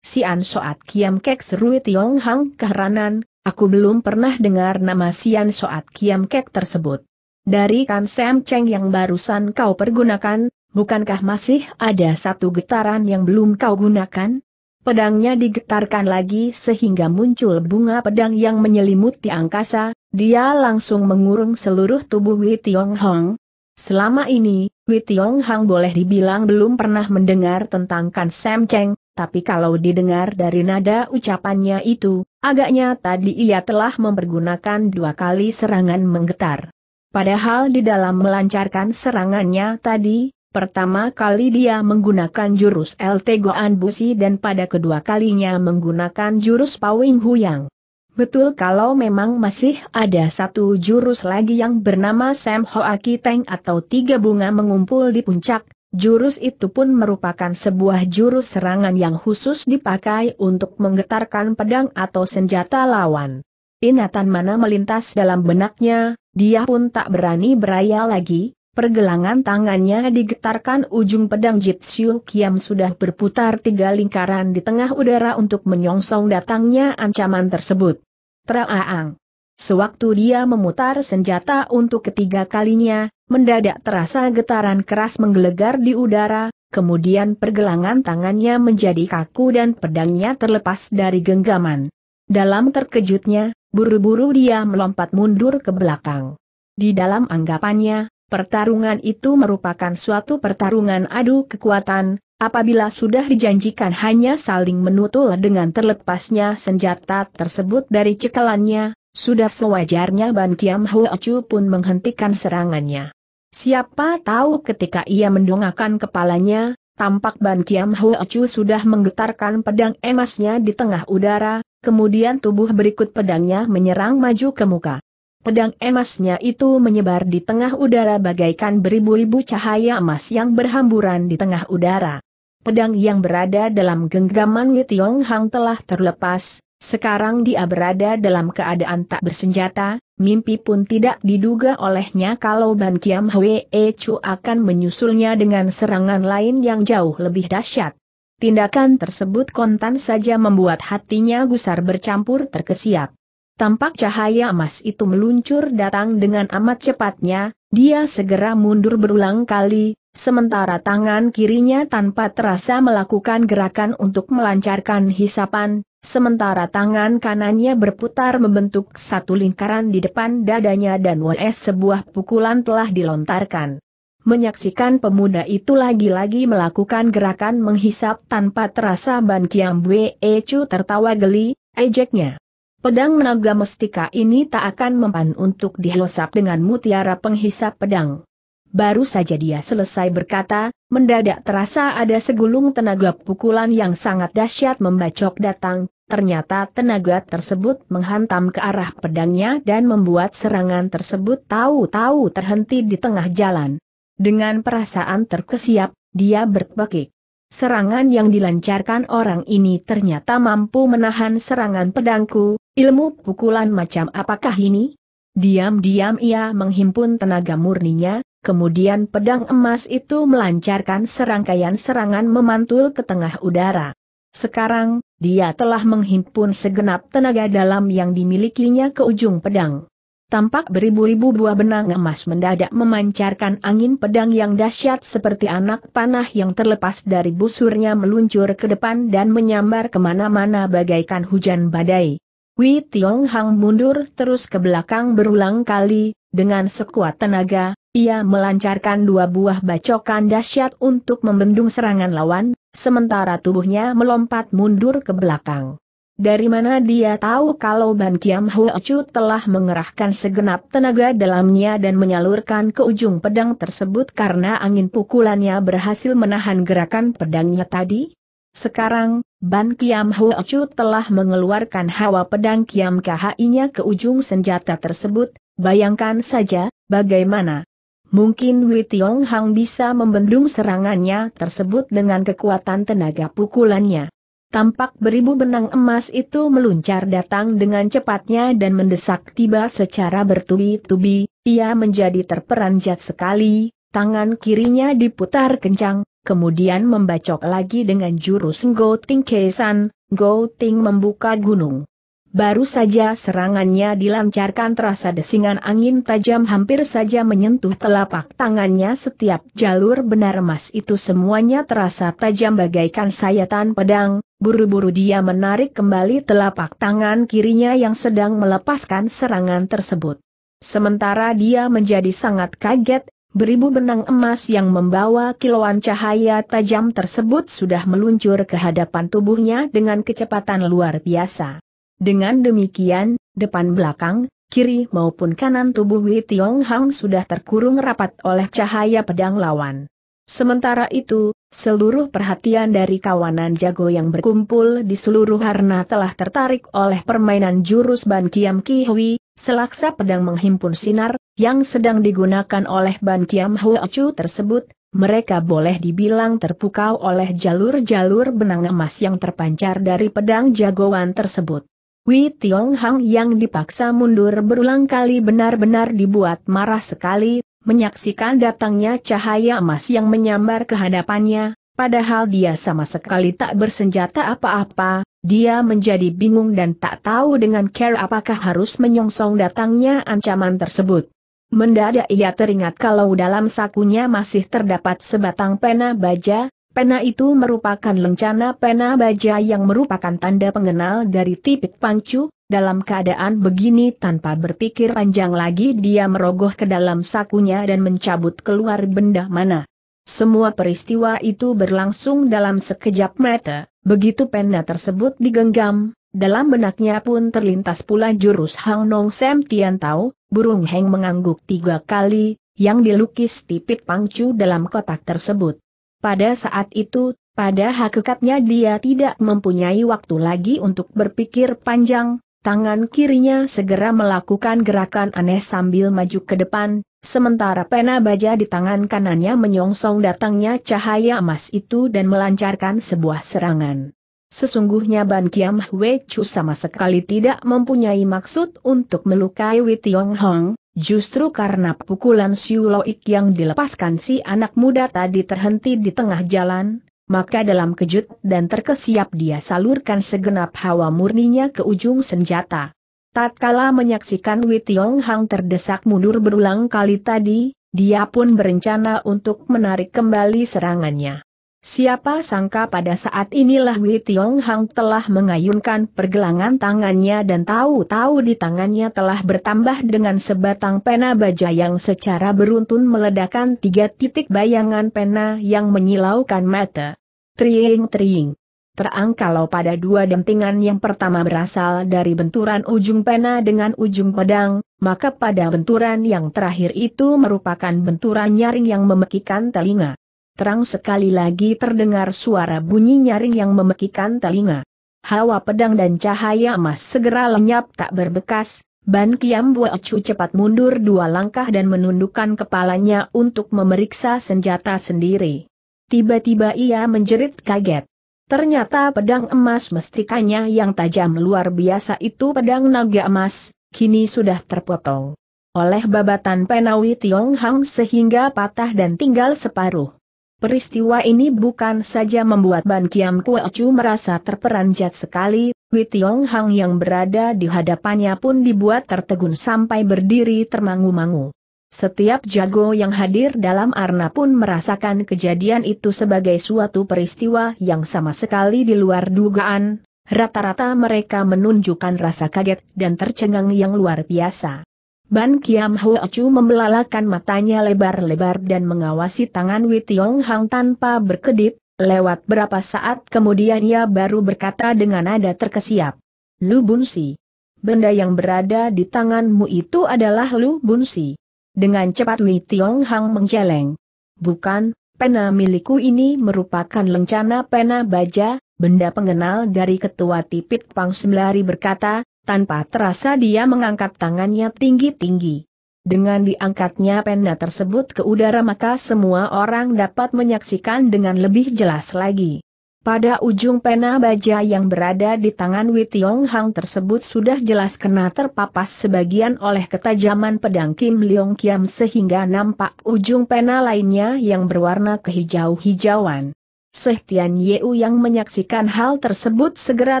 Sian Soat Kiam Kek seru Tiong Hang keheranan, aku belum pernah dengar nama Sian Soat Kiam Kek tersebut. Dari Kan Sam Cheng yang barusan kau pergunakan, bukankah masih ada satu getaran yang belum kau gunakan? Pedangnya digetarkan lagi sehingga muncul bunga pedang yang menyelimuti angkasa, dia langsung mengurung seluruh tubuh Wei Tiong Hong. Selama ini, Wei Tiong Hong boleh dibilang belum pernah mendengar tentang Kan Sam Cheng, tapi kalau didengar dari nada ucapannya itu, agaknya tadi ia telah mempergunakan dua kali serangan menggetar. Padahal di dalam melancarkan serangannya tadi, pertama kali dia menggunakan jurus El Tegoan Busi dan pada kedua kalinya menggunakan jurus Pawing Huyang. Betul kalau memang masih ada satu jurus lagi yang bernama Sam Hoaki Teng atau tiga bunga mengumpul di puncak, jurus itu pun merupakan sebuah jurus serangan yang khusus dipakai untuk menggetarkan pedang atau senjata lawan. Ingatan mana melintas dalam benaknya, dia pun tak berani beraya lagi, pergelangan tangannya digetarkan ujung pedang Jitsu Kiam sudah berputar tiga lingkaran di tengah udara untuk menyongsong datangnya ancaman tersebut. Teraang. Sewaktu dia memutar senjata untuk ketiga kalinya, mendadak terasa getaran keras menggelegar di udara, kemudian pergelangan tangannya menjadi kaku dan pedangnya terlepas dari genggaman. Dalam terkejutnya, buru-buru dia melompat mundur ke belakang. Di dalam anggapannya, pertarungan itu merupakan suatu pertarungan adu kekuatan, Apabila sudah dijanjikan hanya saling menutul dengan terlepasnya senjata tersebut dari cekalannya, sudah sewajarnya Ban Kiam Chu pun menghentikan serangannya. Siapa tahu ketika ia mendongakkan kepalanya, tampak Ban Kiam Chu sudah menggetarkan pedang emasnya di tengah udara, kemudian tubuh berikut pedangnya menyerang maju ke muka. Pedang emasnya itu menyebar di tengah udara bagaikan beribu-ribu cahaya emas yang berhamburan di tengah udara. Pedang yang berada dalam genggaman Witiong Hang telah terlepas, sekarang dia berada dalam keadaan tak bersenjata, mimpi pun tidak diduga olehnya kalau Ban Kiam Hwe Chu akan menyusulnya dengan serangan lain yang jauh lebih dahsyat. Tindakan tersebut kontan saja membuat hatinya gusar bercampur terkesiap. Tampak cahaya emas itu meluncur datang dengan amat cepatnya, dia segera mundur berulang kali, Sementara tangan kirinya tanpa terasa melakukan gerakan untuk melancarkan hisapan, sementara tangan kanannya berputar membentuk satu lingkaran di depan dadanya dan WS sebuah pukulan telah dilontarkan. Menyaksikan pemuda itu lagi-lagi melakukan gerakan menghisap tanpa terasa Ban Kiam Bwe Ecu tertawa geli, ejeknya. Pedang menaga mestika ini tak akan mempan untuk dihisap dengan mutiara penghisap pedang. Baru saja dia selesai berkata, mendadak terasa ada segulung tenaga pukulan yang sangat dahsyat membacok datang, ternyata tenaga tersebut menghantam ke arah pedangnya dan membuat serangan tersebut tahu-tahu terhenti di tengah jalan. Dengan perasaan terkesiap, dia berpekik. Serangan yang dilancarkan orang ini ternyata mampu menahan serangan pedangku, ilmu pukulan macam apakah ini? Diam-diam ia menghimpun tenaga murninya, kemudian pedang emas itu melancarkan serangkaian serangan memantul ke tengah udara. Sekarang, dia telah menghimpun segenap tenaga dalam yang dimilikinya ke ujung pedang. Tampak beribu-ribu buah benang emas mendadak memancarkan angin pedang yang dahsyat seperti anak panah yang terlepas dari busurnya meluncur ke depan dan menyambar ke mana-mana bagaikan hujan badai. Wei Tiong Hang mundur terus ke belakang berulang kali, dengan sekuat tenaga, ia melancarkan dua buah bacokan dahsyat untuk membendung serangan lawan, sementara tubuhnya melompat mundur ke belakang. Dari mana dia tahu kalau Ban Kiam Chu telah mengerahkan segenap tenaga dalamnya dan menyalurkan ke ujung pedang tersebut karena angin pukulannya berhasil menahan gerakan pedangnya tadi? Sekarang, Ban Kiam Chu telah mengeluarkan hawa pedang Kiam KHI-nya ke ujung senjata tersebut, bayangkan saja, bagaimana. Mungkin Wei Tiong Hang bisa membendung serangannya tersebut dengan kekuatan tenaga pukulannya. Tampak beribu benang emas itu meluncar datang dengan cepatnya dan mendesak tiba secara bertubi-tubi, ia menjadi terperanjat sekali, tangan kirinya diputar kencang, kemudian membacok lagi dengan jurus Go Ting Kesan, Go Ting membuka gunung. Baru saja serangannya dilancarkan terasa desingan angin tajam hampir saja menyentuh telapak tangannya setiap jalur benar emas itu semuanya terasa tajam bagaikan sayatan pedang, buru-buru dia menarik kembali telapak tangan kirinya yang sedang melepaskan serangan tersebut. Sementara dia menjadi sangat kaget, beribu benang emas yang membawa kilauan cahaya tajam tersebut sudah meluncur ke hadapan tubuhnya dengan kecepatan luar biasa. Dengan demikian, depan belakang, kiri maupun kanan tubuh Wei Tiong Hang sudah terkurung rapat oleh cahaya pedang lawan. Sementara itu, seluruh perhatian dari kawanan jago yang berkumpul di seluruh harna telah tertarik oleh permainan jurus Ban Kiam Ki Hui, selaksa pedang menghimpun sinar, yang sedang digunakan oleh Ban Kiam Hui Chu tersebut, mereka boleh dibilang terpukau oleh jalur-jalur benang emas yang terpancar dari pedang jagoan tersebut. Wei Tiong Hang yang dipaksa mundur berulang kali benar-benar dibuat marah sekali, menyaksikan datangnya cahaya emas yang menyambar ke hadapannya, padahal dia sama sekali tak bersenjata apa-apa, dia menjadi bingung dan tak tahu dengan care apakah harus menyongsong datangnya ancaman tersebut. Mendadak ia teringat kalau dalam sakunya masih terdapat sebatang pena baja, Pena itu merupakan lencana pena baja yang merupakan tanda pengenal dari tipit pangcu, dalam keadaan begini tanpa berpikir panjang lagi dia merogoh ke dalam sakunya dan mencabut keluar benda mana. Semua peristiwa itu berlangsung dalam sekejap mata, begitu pena tersebut digenggam, dalam benaknya pun terlintas pula jurus Hang Nong Sem Tian Tau, burung heng mengangguk tiga kali, yang dilukis tipit pangcu dalam kotak tersebut. Pada saat itu, pada hakikatnya dia tidak mempunyai waktu lagi untuk berpikir panjang, tangan kirinya segera melakukan gerakan aneh sambil maju ke depan, sementara pena baja di tangan kanannya menyongsong datangnya cahaya emas itu dan melancarkan sebuah serangan. Sesungguhnya Ban Kiam Hwe Chu sama sekali tidak mempunyai maksud untuk melukai Wei Tiong Hong, Justru karena pukulan Siu Loik yang dilepaskan si anak muda tadi terhenti di tengah jalan, maka dalam kejut dan terkesiap dia salurkan segenap hawa murninya ke ujung senjata. Tatkala menyaksikan Wei Tiong Hang terdesak mundur berulang kali tadi, dia pun berencana untuk menarik kembali serangannya. Siapa sangka pada saat inilah Wei Tiong Hang telah mengayunkan pergelangan tangannya dan tahu-tahu di tangannya telah bertambah dengan sebatang pena baja yang secara beruntun meledakkan tiga titik bayangan pena yang menyilaukan mata. Triing-triing. Terang kalau pada dua dentingan yang pertama berasal dari benturan ujung pena dengan ujung pedang, maka pada benturan yang terakhir itu merupakan benturan nyaring yang memekikan telinga terang sekali lagi terdengar suara bunyi nyaring yang memekikan telinga. Hawa pedang dan cahaya emas segera lenyap tak berbekas, Ban Kiam Chu cepat mundur dua langkah dan menundukkan kepalanya untuk memeriksa senjata sendiri. Tiba-tiba ia menjerit kaget. Ternyata pedang emas mestikanya yang tajam luar biasa itu pedang naga emas, kini sudah terpotong oleh babatan penawi Tiong Hang sehingga patah dan tinggal separuh. Peristiwa ini bukan saja membuat Ban Kiam Kue Chu merasa terperanjat sekali, Wei Tiong Hang yang berada di hadapannya pun dibuat tertegun sampai berdiri termangu-mangu. Setiap jago yang hadir dalam arna pun merasakan kejadian itu sebagai suatu peristiwa yang sama sekali di luar dugaan, rata-rata mereka menunjukkan rasa kaget dan tercengang yang luar biasa. Ban Kiam Hu Chu membelalakan matanya lebar-lebar dan mengawasi tangan Wei Tiong Hang tanpa berkedip, lewat berapa saat kemudian ia baru berkata dengan nada terkesiap. Lu Bunsi. Benda yang berada di tanganmu itu adalah Lu Bunsi. Dengan cepat Wei Tiong Hang menjeleng. Bukan, Pena milikku ini merupakan lencana pena baja, benda pengenal dari ketua Tipit Pang Semlari berkata, tanpa terasa dia mengangkat tangannya tinggi-tinggi. Dengan diangkatnya pena tersebut ke udara maka semua orang dapat menyaksikan dengan lebih jelas lagi. Pada ujung pena baja yang berada di tangan Witiong Hang tersebut sudah jelas kena terpapas sebagian oleh ketajaman pedang Kim Leong Kiam sehingga nampak ujung pena lainnya yang berwarna kehijau-hijauan. Sehtian Yeu yang menyaksikan hal tersebut segera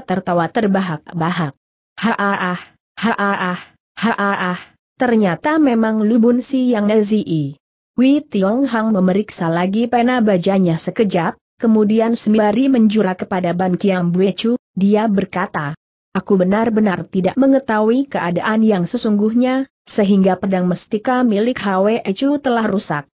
tertawa terbahak-bahak. Haaah, haaah, haaah, ternyata memang Lubun Si yang nazii. Witiong Hang memeriksa lagi pena bajanya sekejap, Kemudian sembari menjura kepada Ban Kiam Buechu, dia berkata, Aku benar-benar tidak mengetahui keadaan yang sesungguhnya, sehingga pedang mestika milik Hwe Chu telah rusak.